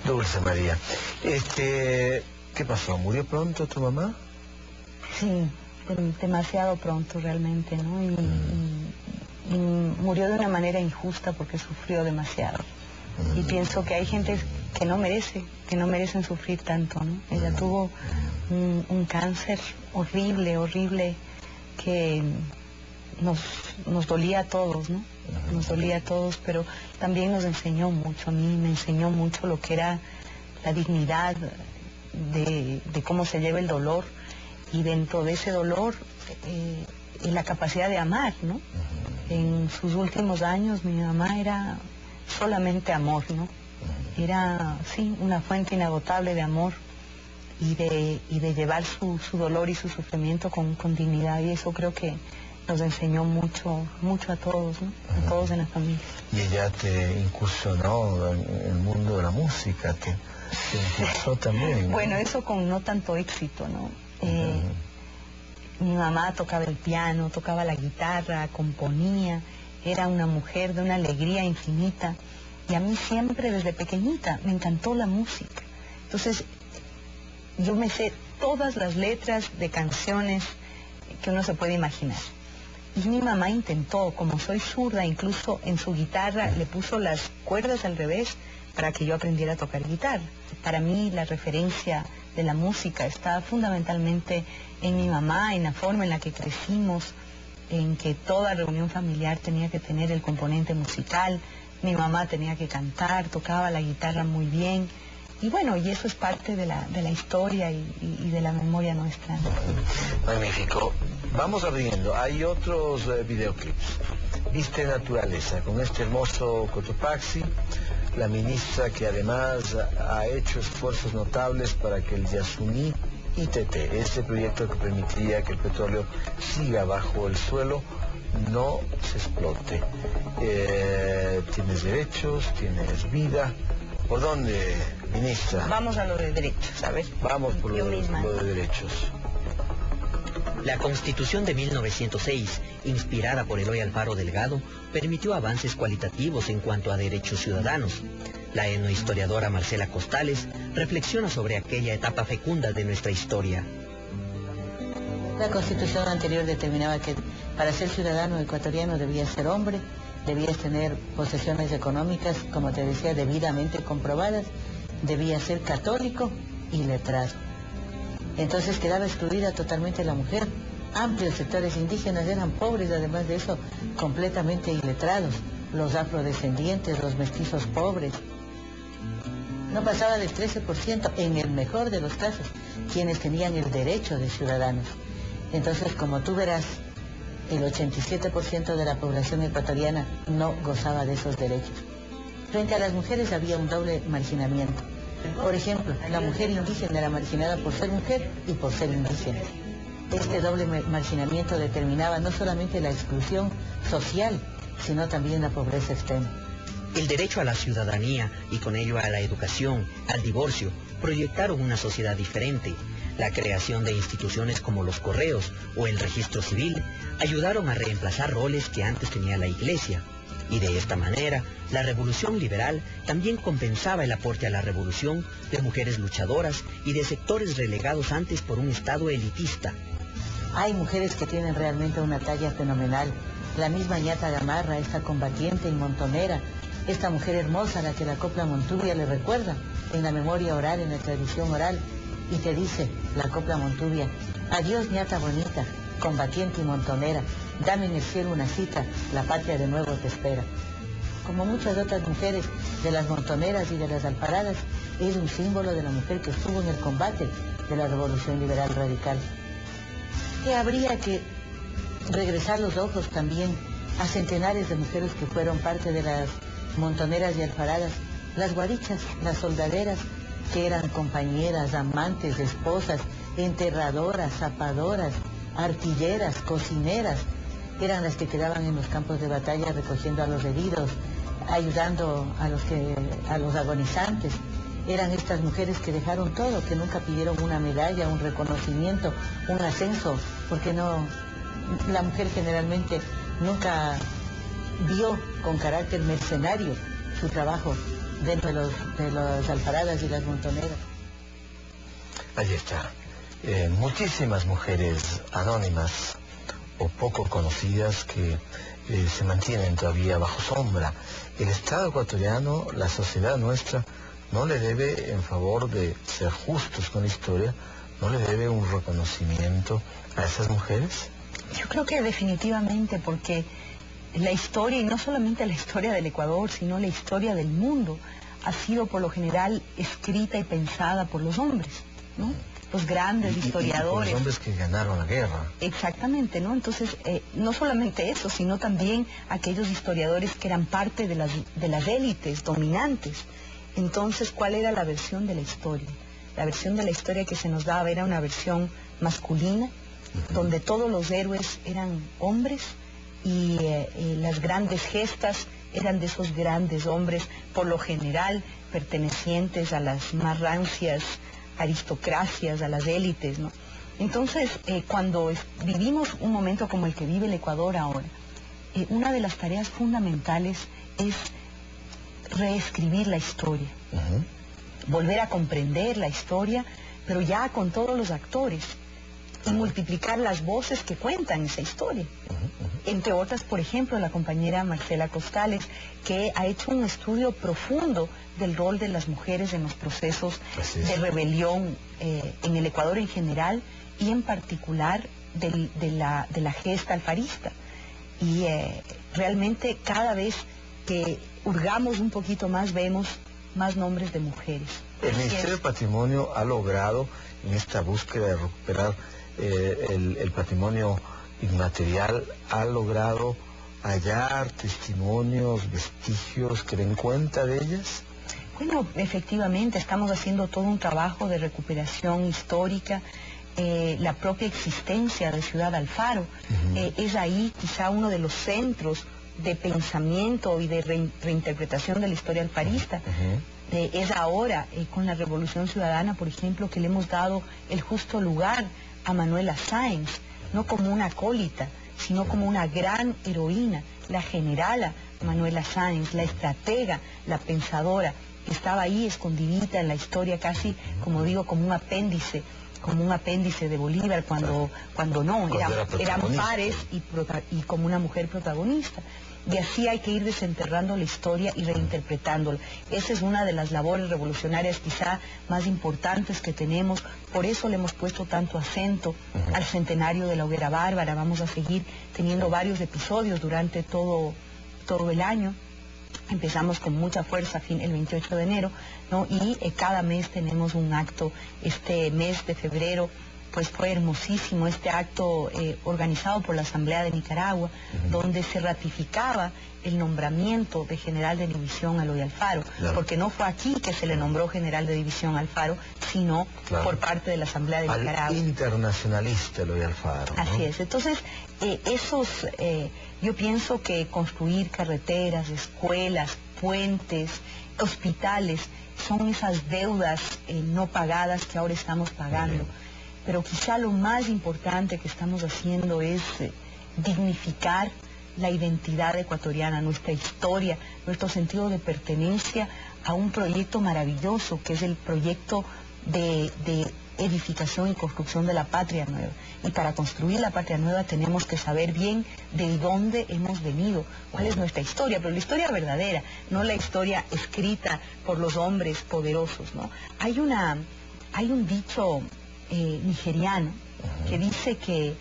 Speaker 1: Dulce María. Este, ¿Qué pasó? ¿Murió pronto tu mamá?
Speaker 2: Sí, dem- demasiado pronto realmente, ¿no? Y, y murió de una manera injusta porque sufrió demasiado. Y pienso que hay gente que no merece, que no merecen sufrir tanto, ¿no? Ella tuvo un, un cáncer horrible, horrible, que nos, nos dolía a todos, ¿no? Nos dolía a todos, pero también nos enseñó mucho, a mí me enseñó mucho lo que era la dignidad de, de cómo se lleva el dolor y dentro de ese dolor eh, y la capacidad de amar, ¿no? En sus últimos años mi mamá era solamente amor, ¿no? Era, sí, una fuente inagotable de amor y de, y de llevar su, su dolor y su sufrimiento con, con dignidad y eso creo que nos enseñó mucho, mucho a todos, ¿no? A todos en la familia.
Speaker 1: Y ella te incursionó en el mundo de la música, te, te impulsó también. ¿no?
Speaker 2: Bueno, eso con no tanto éxito, ¿no? Eh, Mi mamá tocaba el piano, tocaba la guitarra, componía, era una mujer de una alegría infinita y a mí siempre desde pequeñita me encantó la música. Entonces, yo me sé todas las letras de canciones que uno se puede imaginar. Y mi mamá intentó, como soy zurda, incluso en su guitarra le puso las cuerdas al revés para que yo aprendiera a tocar guitarra. Para mí la referencia de la música está fundamentalmente en mi mamá, en la forma en la que crecimos, en que toda reunión familiar tenía que tener el componente musical, mi mamá tenía que cantar, tocaba la guitarra muy bien. Y bueno, y eso es parte de la, historia y, de la memoria nuestra.
Speaker 1: Magnífico. Vamos abriendo. Hay otros eh, videoclips. Viste Naturaleza, con este hermoso Cotopaxi, la ministra que además ha hecho esfuerzos notables para que el Yasuní ITT, este proyecto que permitiría que el petróleo siga bajo el suelo, no se explote. Eh, tienes derechos, tienes vida. ¿Por dónde, ministra?
Speaker 2: Vamos a lo de derechos, a ver.
Speaker 1: Vamos por lo, de derechos.
Speaker 11: La Constitución de 1906, inspirada por Eloy Alfaro Delgado, permitió avances cualitativos en cuanto a derechos ciudadanos. La etnohistoriadora Marcela Costales reflexiona sobre aquella etapa fecunda de nuestra historia.
Speaker 10: La constitución anterior determinaba que para ser ciudadano ecuatoriano debías ser hombre, debías tener posesiones económicas, como te decía, debidamente comprobadas, debías ser católico y letrado. Entonces quedaba excluida totalmente la mujer. Amplios sectores indígenas eran pobres, además de eso, completamente iletrados. Los afrodescendientes, los mestizos pobres. No pasaba del 13%, en el mejor de los casos, quienes tenían el derecho de ciudadanos. Entonces, como tú verás, el 87% de la población ecuatoriana no gozaba de esos derechos. Frente a las mujeres había un doble marginamiento. Por ejemplo, la mujer indígena era marginada por ser mujer y por ser indígena. Este doble marginamiento determinaba no solamente la exclusión social, sino también la pobreza extrema.
Speaker 11: El derecho a la ciudadanía y con ello a la educación, al divorcio, proyectaron una sociedad diferente. La creación de instituciones como los correos o el registro civil ayudaron a reemplazar roles que antes tenía la iglesia. Y de esta manera, la revolución liberal también compensaba el aporte a la revolución de mujeres luchadoras y de sectores relegados antes por un Estado elitista.
Speaker 10: Hay mujeres que tienen realmente una talla fenomenal. La misma ñata Gamarra, esta combatiente y montonera, esta mujer hermosa a la que la copla Montubia le recuerda en la memoria oral, en la tradición oral, y te dice la copla Montubia, adiós ñata bonita, combatiente y montonera, dame en el cielo una cita, la patria de nuevo te espera. Como muchas otras mujeres de las montoneras y de las alparadas, es un símbolo de la mujer que estuvo en el combate de la revolución liberal radical. Que habría que regresar los ojos también a centenares de mujeres que fueron parte de las montoneras y alfaradas, las guarichas, las soldaderas, que eran compañeras, amantes, esposas, enterradoras, zapadoras, artilleras, cocineras, eran las que quedaban en los campos de batalla recogiendo a los heridos, ayudando a los, agonizantes. Eran estas mujeres que dejaron todo, que nunca pidieron una medalla, un reconocimiento, un ascenso, porque no, la mujer generalmente nunca vio con carácter mercenario su trabajo dentro de, los, alfaradas y las montoneras.
Speaker 1: Allí está. Eh, muchísimas mujeres anónimas o poco conocidas que eh, se mantienen todavía bajo sombra. El Estado ecuatoriano, la sociedad nuestra, no le debe, en favor de ser justos con la historia, no le debe un reconocimiento a esas mujeres.
Speaker 2: Yo creo que definitivamente, porque la historia, y no solamente la historia del Ecuador, sino la historia del mundo, ha sido por lo general escrita y pensada por los hombres. Los grandes historiadores.
Speaker 1: los hombres que ganaron la guerra.
Speaker 2: Exactamente, ¿no? Entonces, eh, no solamente eso, sino también aquellos historiadores que eran parte de las, de las élites dominantes. Entonces, ¿cuál era la versión de la historia? La versión de la historia que se nos daba era una versión masculina, donde todos los héroes eran hombres y eh, las grandes gestas eran de esos grandes hombres, por lo general pertenecientes a las más rancias aristocracias, a las élites, ¿no? Entonces, eh, cuando vivimos un momento como el que vive el Ecuador ahora, eh, una de las tareas fundamentales es reescribir la historia, volver a comprender la historia, pero ya con todos los actores, y multiplicar las voces que cuentan esa historia. entre otras, por ejemplo, la compañera Marcela Costales, que ha hecho un estudio profundo del rol de las mujeres en los procesos de rebelión eh, en el Ecuador en general y en particular de, la, de la gesta alfarista. Y eh, realmente cada vez que hurgamos un poquito más vemos más nombres de mujeres.
Speaker 1: El Ministerio de Patrimonio ha logrado en esta búsqueda de recuperar eh, el, patrimonio inmaterial, ha logrado hallar testimonios, vestigios que den cuenta de ellas?
Speaker 2: Bueno, efectivamente, estamos haciendo todo un trabajo de recuperación histórica. Eh, la propia existencia de Ciudad Alfaro eh, es ahí quizá uno de los centros de pensamiento y de reinterpretación de la historia alfarista. Eh, es ahora, eh, con la Revolución Ciudadana, por ejemplo, que le hemos dado el justo lugar a Manuela Sáenz, no como una acólita, sino como una gran heroína, la generala Manuela Sáenz, la estratega, la pensadora, que estaba ahí escondidita en la historia casi, como digo, como un apéndice como un apéndice de Bolívar cuando, cuando no, eran pares y, y como una mujer protagonista. De así hay que ir desenterrando la historia y reinterpretándola. Esa es una de las labores revolucionarias quizá más importantes que tenemos. Por eso le hemos puesto tanto acento al centenario de la hoguera bárbara. Vamos a seguir teniendo varios episodios durante todo, todo el año. Empezamos con mucha fuerza fin, el 28 de enero, ¿no? Y eh, cada mes tenemos un acto, este mes de febrero pues fue hermosísimo este acto eh, organizado por la Asamblea de Nicaragua, donde se ratificaba el nombramiento de general de división a Loy Alfaro, porque no fue aquí que se le nombró general de división Alfaro, sino por parte de la Asamblea de Nicaragua.
Speaker 1: internacionalista Loy Alfaro.
Speaker 2: Así es, entonces eh, esos, eh, yo pienso que construir carreteras, escuelas, puentes, hospitales, son esas deudas no pagadas que ahora estamos pagando pero quizá lo más importante que estamos haciendo es eh, dignificar la identidad ecuatoriana, nuestra historia, nuestro sentido de pertenencia a un proyecto maravilloso que es el proyecto de, edificación y construcción de la patria nueva. Y para construir la patria nueva tenemos que saber bien de dónde hemos venido, cuál es nuestra historia, pero la historia verdadera, no la historia escrita por los hombres poderosos. ¿no? Hay, una, hay un dicho eh, nigeriano que dice que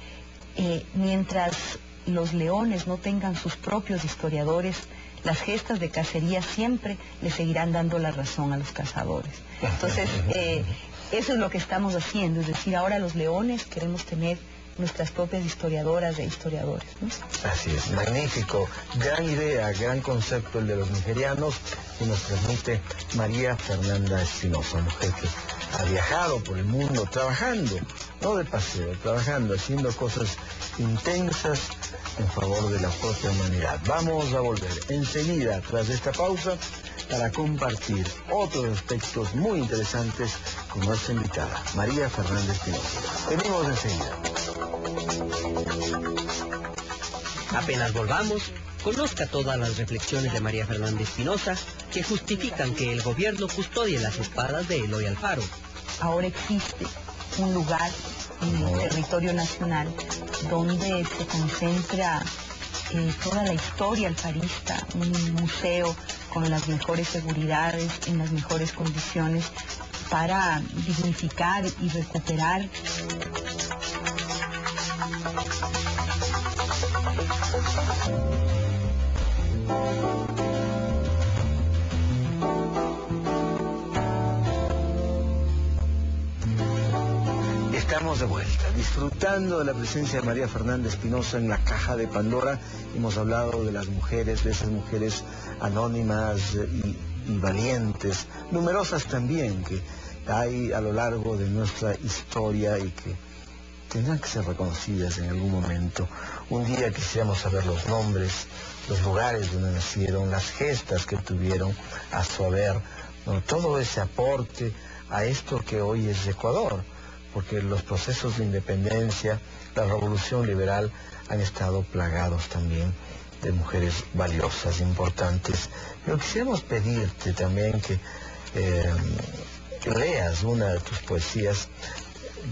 Speaker 2: eh, mientras los leones no tengan sus propios historiadores, las gestas de cacería siempre le seguirán dando la razón a los cazadores. Entonces, eh, eso es lo que estamos haciendo, es decir, ahora los leones queremos tener nuestras propias historiadoras e historiadores.
Speaker 1: Así es, magnífico, gran idea, gran concepto el de los nigerianos que nos transmite María Fernanda Espinosa, mujer que ha viajado por el mundo trabajando, no de paseo, trabajando, haciendo cosas intensas en favor de la propia humanidad. Vamos a volver enseguida, tras esta pausa, para compartir otros aspectos muy interesantes con nuestra invitada, María Fernández Pinoza. Venimos enseguida.
Speaker 11: Apenas volvamos, conozca todas las reflexiones de María Fernández Pinoza que justifican que el gobierno custodie las espadas de Eloy Alfaro.
Speaker 2: Ahora existe un lugar en el territorio nacional donde se concentra eh, toda la historia alfarista, un museo con las mejores seguridades, en las mejores condiciones para dignificar y recuperar
Speaker 1: Estamos de vuelta, disfrutando de la presencia de María Fernández Espinosa en la caja de Pandora. Hemos hablado de las mujeres, de esas mujeres anónimas y, y valientes, numerosas también, que hay a lo largo de nuestra historia y que tendrán que ser reconocidas en algún momento. Un día quisiéramos saber los nombres, los lugares donde nacieron, las gestas que tuvieron a su haber, todo ese aporte a esto que hoy es Ecuador porque los procesos de independencia, la revolución liberal han estado plagados también de mujeres valiosas, importantes. Pero quisiéramos pedirte también que eh, leas una de tus poesías,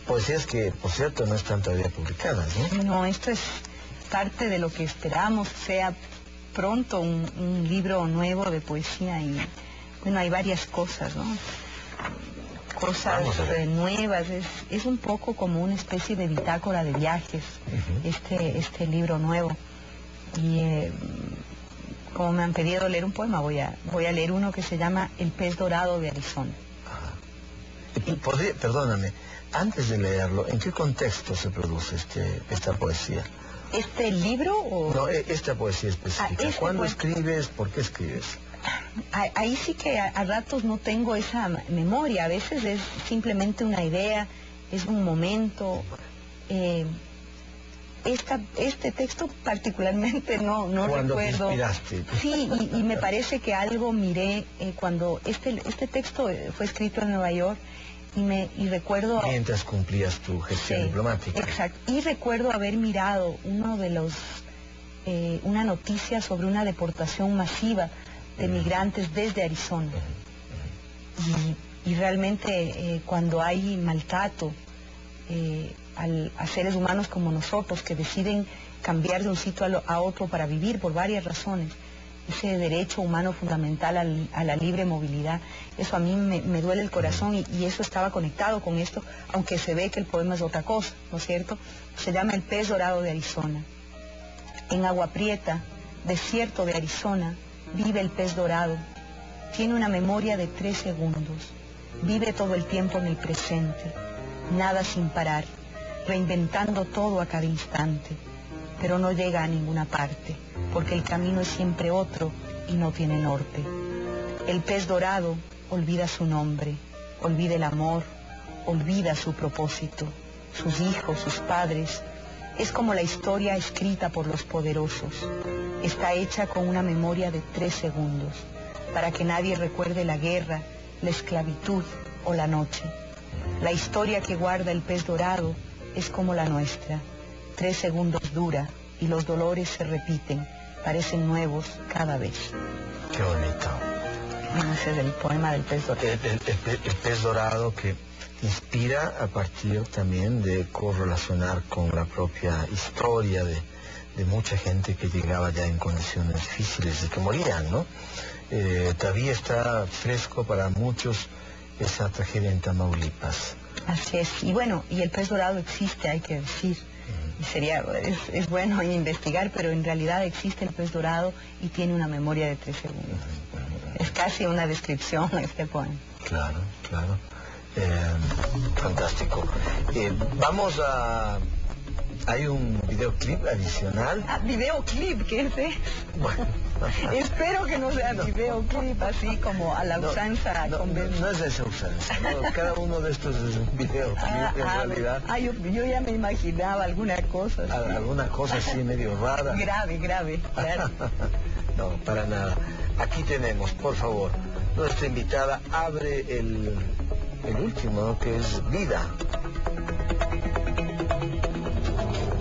Speaker 1: poesías que, por cierto, no están todavía publicadas, ¿no?
Speaker 2: Esto es parte de lo que esperamos sea pronto un libro nuevo de poesía y bueno, hay varias cosas, ¿no? Cosas eh, nuevas, es, es un poco como una especie de bitácora de viajes, este, este libro nuevo. Y eh, como me han pedido leer un poema, voy a, voy a leer uno que se llama El pez dorado de Arizona.
Speaker 1: Y podría- perdóname, antes de leerlo, ¿en qué contexto se produce este, esta poesía?
Speaker 2: ¿Este libro o...?
Speaker 1: No, e- esta poesía específica.
Speaker 2: Ah, este
Speaker 1: ¿Cuándo escribes? ¿Por qué escribes?
Speaker 2: Ahí sí que a, a ratos no tengo esa memoria, a veces es simplemente una idea, es un momento. eh, esta, este texto particularmente no, no
Speaker 1: ¿Cuándo te
Speaker 2: recuerdo. Sí, y, y me parece que algo miré eh, cuando este, este texto eh, fue escrito en Nueva York y, me, y recuerdo...
Speaker 1: Mientras cumplías tu gestión
Speaker 2: Sí,
Speaker 1: diplomática.
Speaker 2: Exacto. Y recuerdo haber mirado uno de los eh, una noticia sobre una deportación masiva de migrantes desde Arizona. Y, realmente eh, cuando hay maltrato eh, al- a seres humanos como nosotros que deciden cambiar de un sitio a, otro para vivir por varias razones, ese derecho humano fundamental al- a la libre movilidad, eso a mí me, me duele el corazón y, y eso estaba conectado con esto, aunque se ve que el poema es otra cosa, ¿no es cierto? Se llama El pez dorado de Arizona. En Agua Prieta, desierto de Arizona, vive el pez dorado. Tiene una memoria de tres segundos. Vive todo el tiempo en el presente. Nada sin parar, reinventando todo a cada instante. Pero no llega a ninguna parte, porque el camino es siempre otro y no tiene norte. El pez dorado olvida su nombre, olvida el amor, olvida su propósito, sus hijos, sus padres. Es como la historia escrita por los poderosos. Está hecha con una memoria de tres segundos, para que nadie recuerde la guerra, la esclavitud o la noche. La historia que guarda el pez dorado es como la nuestra. Tres segundos dura y los dolores se repiten, parecen nuevos cada vez.
Speaker 1: Qué bonito.
Speaker 2: Ese es el poema del pez dorado.
Speaker 1: El, el- el pe- el pez dorado que inspira a partir también de correlacionar con la propia historia de, de mucha gente que llegaba ya en condiciones difíciles y que morían, ¿no? Eh, todavía está fresco para muchos esa tragedia en Tamaulipas.
Speaker 2: Así es. Y bueno, y el pez dorado existe, hay que decir. Y sería, es, es bueno investigar, pero en realidad existe el pez dorado y tiene una memoria de tres segundos. Es casi una descripción este poema.
Speaker 1: Claro, claro. Eh, fantástico. Eh, vamos a... Hay un videoclip adicional.
Speaker 2: Ah, videoclip, ¿qué es eso?
Speaker 1: Bueno,
Speaker 2: Espero que no sea videoclip así como a la
Speaker 1: No,
Speaker 2: usanza
Speaker 1: no, no,
Speaker 2: convencional.
Speaker 1: no es esa usanza. no, cada uno de estos es un videoclip
Speaker 2: Ah,
Speaker 1: en
Speaker 2: ah,
Speaker 1: realidad.
Speaker 2: ah, yo, yo ya me imaginaba alguna cosa así.
Speaker 1: Al- Alguna cosa así medio rara.
Speaker 2: Grave, grave, claro.
Speaker 1: no, para nada. Aquí tenemos, por favor, nuestra invitada abre el, el último, que es Vida.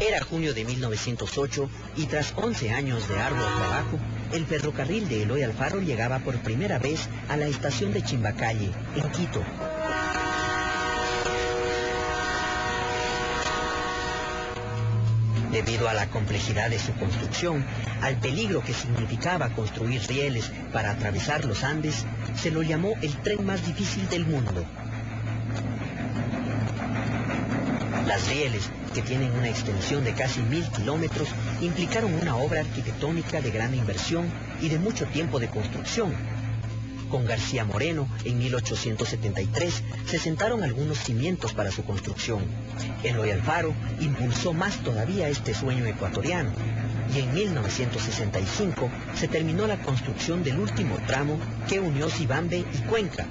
Speaker 11: Era junio de 1908 y tras 11 años de arduo trabajo, el ferrocarril de Eloy Alfaro llegaba por primera vez a la estación de Chimbacalle, en Quito. Debido a la complejidad de su construcción, al peligro que significaba construir rieles para atravesar los Andes, se lo llamó el tren más difícil del mundo. Las rieles, que tienen una extensión de casi mil kilómetros, implicaron una obra arquitectónica de gran inversión y de mucho tiempo de construcción. Con García Moreno, en 1873, se sentaron algunos cimientos para su construcción. Eloy Alfaro impulsó más todavía este sueño ecuatoriano. Y en 1965 se terminó la construcción del último tramo que unió Cibambe y Cuenca,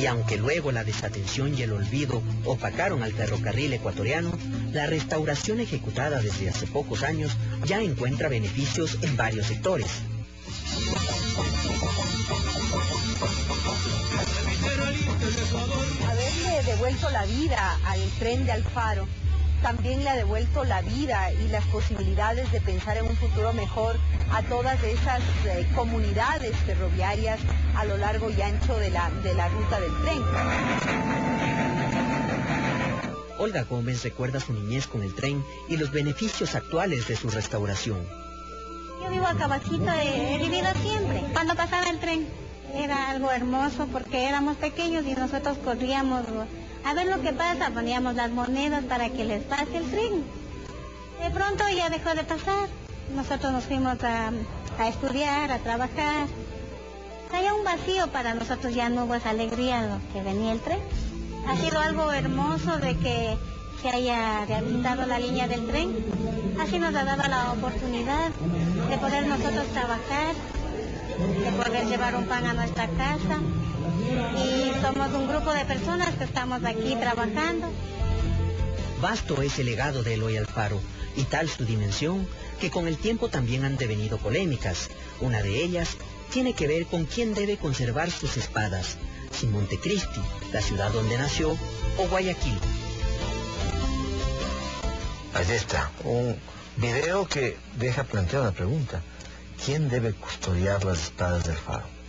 Speaker 11: Y aunque luego la desatención y el olvido opacaron al ferrocarril ecuatoriano, la restauración ejecutada desde hace pocos años ya encuentra beneficios en varios sectores.
Speaker 3: haberle devuelto la vida al tren de Alfaro, también le ha devuelto la vida y las posibilidades de pensar en un futuro mejor a todas esas eh, comunidades ferroviarias a lo largo y ancho de la, de la ruta del tren.
Speaker 11: Olga Gómez recuerda su niñez con el tren y los beneficios actuales de su restauración.
Speaker 15: Yo vivo acá abajito, he, he vivido siempre. Cuando pasaba el tren era algo hermoso porque éramos pequeños y nosotros corríamos a ver lo que pasa, poníamos las monedas para que les pase el tren. De pronto ya dejó de pasar. Nosotros nos fuimos a, a estudiar, a trabajar. Había un vacío para nosotros, ya no hubo esa alegría lo que venía el tren. Ha sido algo hermoso de que se haya rehabilitado la línea del tren. Así nos ha dado la oportunidad de poder nosotros trabajar, de poder llevar un pan a nuestra casa. Y somos un grupo de personas que estamos aquí trabajando.
Speaker 11: Vasto es el legado de Eloy Alfaro y tal su dimensión que con el tiempo también han devenido polémicas. Una de ellas tiene que ver con quién debe conservar sus espadas, si Montecristi, la ciudad donde nació, o Guayaquil.
Speaker 1: Ahí está, un video que deja plantear una pregunta. ¿Quién debe custodiar las espadas del faro?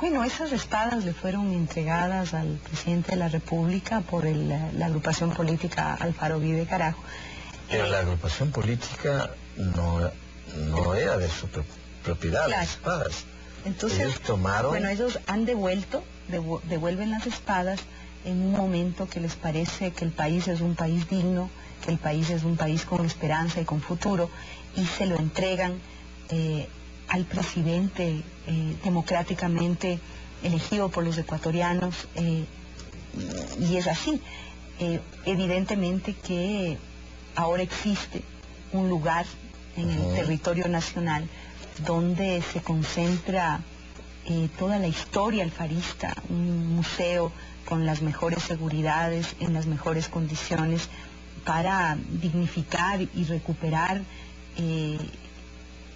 Speaker 2: Bueno, esas espadas le fueron entregadas al presidente de la República por el- la agrupación política Alfaro Vive Carajo.
Speaker 1: Pero la agrupación política no, no era de su pro- propiedad,
Speaker 2: Claro.
Speaker 1: las espadas.
Speaker 2: Entonces,
Speaker 1: Ellos tomaron...
Speaker 2: bueno, ellos han devuelto, devu- devuelven las espadas en un momento que les parece que el país es un país digno, que el país es un país con esperanza y con futuro, y se lo entregan eh, al presidente eh, democráticamente elegido por los ecuatorianos, eh, y, es así. Eh, evidentemente que ahora existe un lugar en el territorio nacional donde se concentra toda la historia alfarista, un museo con las mejores seguridades, en las mejores condiciones, para dignificar y recuperar eh,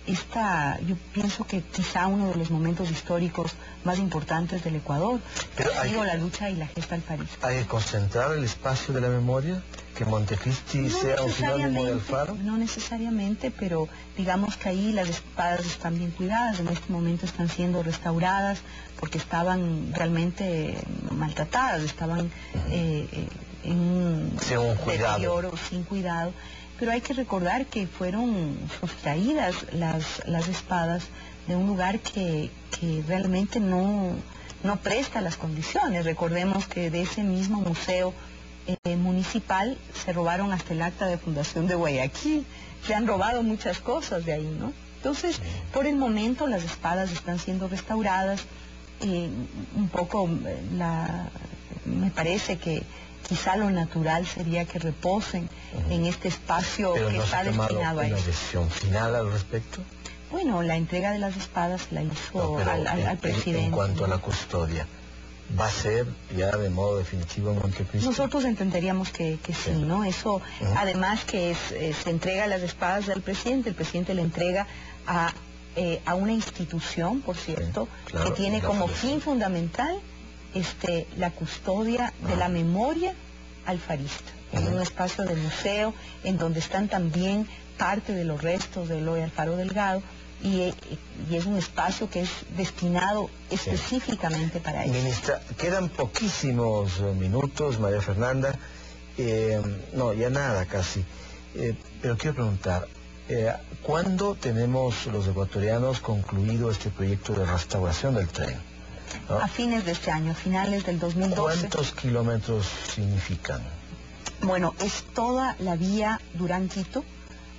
Speaker 2: esta, yo pienso que quizá uno de los momentos históricos más importantes del Ecuador,
Speaker 1: Pero
Speaker 2: ha sido
Speaker 1: que-
Speaker 2: la lucha y la gesta alfarista.
Speaker 1: Hay que concentrar el espacio de la memoria, que Montecristi sea un sinónimo de Alfaro.
Speaker 2: no necesariamente, pero digamos que ahí las espadas están bien cuidadas, en este momento están siendo restauradas porque estaban realmente maltratadas, estaban eh, eh, en un
Speaker 1: Sin un cuidado.
Speaker 2: deterioro, sin cuidado. Pero hay que recordar que fueron sustraídas las, las espadas de un lugar que, que realmente no, no presta las condiciones. Recordemos que de ese mismo museo eh, municipal se robaron hasta el acta de fundación de Guayaquil. Se han robado muchas cosas de ahí, ¿no? Entonces, por el momento las espadas están siendo restauradas. eh, un poco eh, la, me parece que quizá lo natural sería que reposen en este espacio
Speaker 1: Pero
Speaker 2: que
Speaker 1: no
Speaker 2: está destinado a
Speaker 1: una
Speaker 2: eso.
Speaker 1: decisión final al respecto.
Speaker 2: Bueno, la entrega de las espadas la hizo
Speaker 1: No,
Speaker 2: al, al-
Speaker 1: en-
Speaker 2: al
Speaker 1: en-
Speaker 2: presidente.
Speaker 1: En cuanto a la custodia, ¿va a ser ya de modo definitivo en Montecristi?
Speaker 2: Nosotros entenderíamos que, que sí, ¿no? Eso, además que es, eh, se entrega las espadas del presidente, el presidente le entrega a, eh, a una institución, por cierto,
Speaker 1: claro,
Speaker 2: que tiene como fin fundamental este, la custodia de la memoria alfarista. En un espacio de museo en donde están también parte de los restos de Eloy Alfaro Delgado y, eh, y es un espacio que es destinado específicamente para eso.
Speaker 1: Ministra, quedan poquísimos eh, minutos, María Fernanda. Eh, no, ya nada casi. Eh, pero quiero preguntar, eh, ¿cuándo tenemos los ecuatorianos concluido este proyecto de restauración del tren? ¿No?
Speaker 2: A fines de este año, a finales del 2012.
Speaker 1: ¿Cuántos kilómetros significan?
Speaker 2: Bueno, es toda la vía Durán-Quito,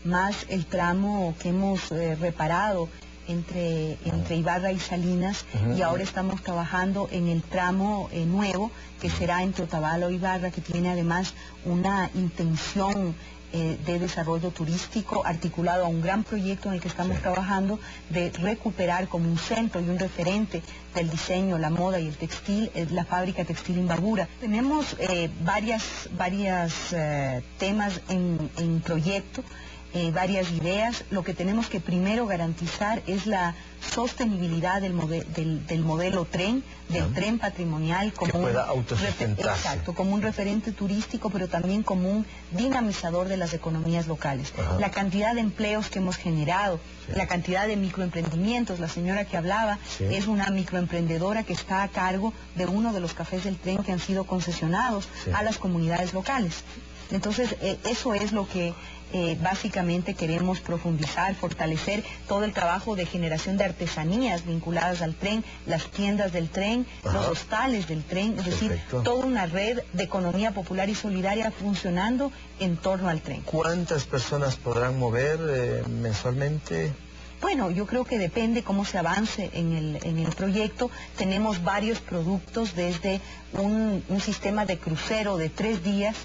Speaker 2: más el tramo que hemos eh, reparado entre, entre Ibarra y Salinas, y ahora estamos trabajando en el tramo eh, nuevo, que será entre Otavalo y Ibarra, que tiene además una intención eh, de desarrollo turístico articulado a un gran proyecto en el que estamos trabajando de recuperar como un centro y un referente del diseño, la moda y el textil, eh, la fábrica textil Imbabura. Tenemos eh, varias, varias eh, temas en, en proyecto, eh, varias ideas. Lo que tenemos que primero garantizar es la sostenibilidad del, mode- del, del modelo tren, del tren patrimonial como
Speaker 1: Que
Speaker 2: un
Speaker 1: pueda
Speaker 2: refe-
Speaker 1: autosustentarse.
Speaker 2: Exacto, como un referente turístico, pero también como un dinamizador de las economías locales. La cantidad de empleos que hemos generado, la cantidad de microemprendimientos, la señora que hablaba
Speaker 1: Sí.
Speaker 2: es una microemprendedora que está a cargo de uno de los cafés del tren que han sido concesionados
Speaker 1: Sí.
Speaker 2: a las comunidades locales. Entonces, eh, eso es lo que eh, básicamente queremos profundizar, fortalecer todo el trabajo de generación de artesanías vinculadas al tren, las tiendas del tren, los hostales del tren, es decir, toda una red de economía popular y solidaria funcionando en torno al tren.
Speaker 1: ¿Cuántas personas podrán mover eh, mensualmente?
Speaker 2: Bueno, yo creo que depende cómo se avance en el, en el proyecto. Tenemos varios productos, desde un, un sistema de crucero de tres días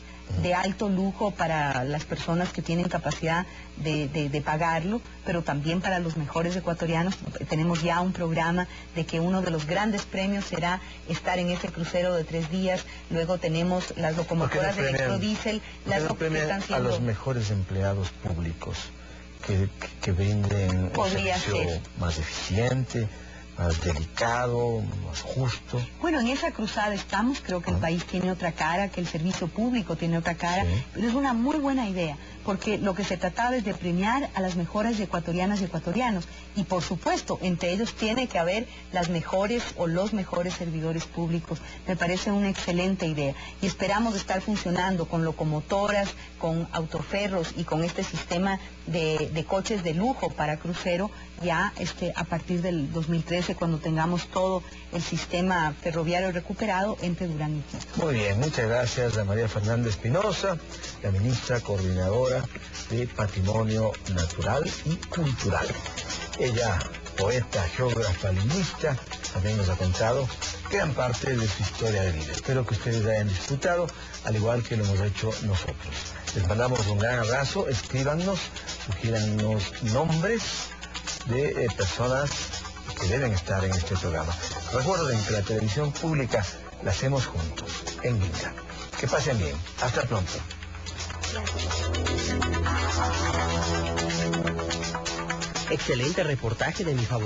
Speaker 2: de alto lujo para las personas que tienen capacidad de, de- de pagarlo, pero también para los mejores ecuatorianos. Tenemos ya un programa de que uno de los grandes premios será estar en ese crucero de tres días. Luego tenemos las
Speaker 1: ¿Por qué no
Speaker 2: locomotoras de electrodiesel, las que están
Speaker 1: a
Speaker 2: siendo...
Speaker 1: los mejores empleados públicos que, que- que brinden un servicio
Speaker 2: ser.
Speaker 1: más eficiente, más delicado, más justo?
Speaker 2: Bueno, en esa cruzada estamos, creo que el país tiene otra cara, que el servicio público tiene otra cara, pero es una muy buena idea, porque lo que se trataba es de premiar a las mejores ecuatorianas y ecuatorianos, y por supuesto, entre ellos tiene que haber las mejores o los mejores servidores públicos. Me parece una excelente idea, y esperamos estar funcionando con locomotoras, con autoferros y con este sistema de, coches de lujo para crucero ya este, a partir del 2013, cuando tengamos todo el sistema ferroviario recuperado entre Durán y Quito.
Speaker 1: Muy bien, muchas gracias a María Fernández Espinosa, la ministra coordinadora de Patrimonio Natural y Cultural. Ella, poeta, geógrafa, lingüista, también nos ha contado gran parte de su historia de vida. Espero que ustedes hayan disfrutado, al igual que lo hemos hecho nosotros. Les mandamos un gran abrazo, escríbanos, sugíranos nombres de eh, personas que deben estar en este programa. Recuerden que la televisión pública la hacemos juntos, en Vinca. Que pasen bien. Hasta pronto.
Speaker 11: Excelente reportaje de mi favorito.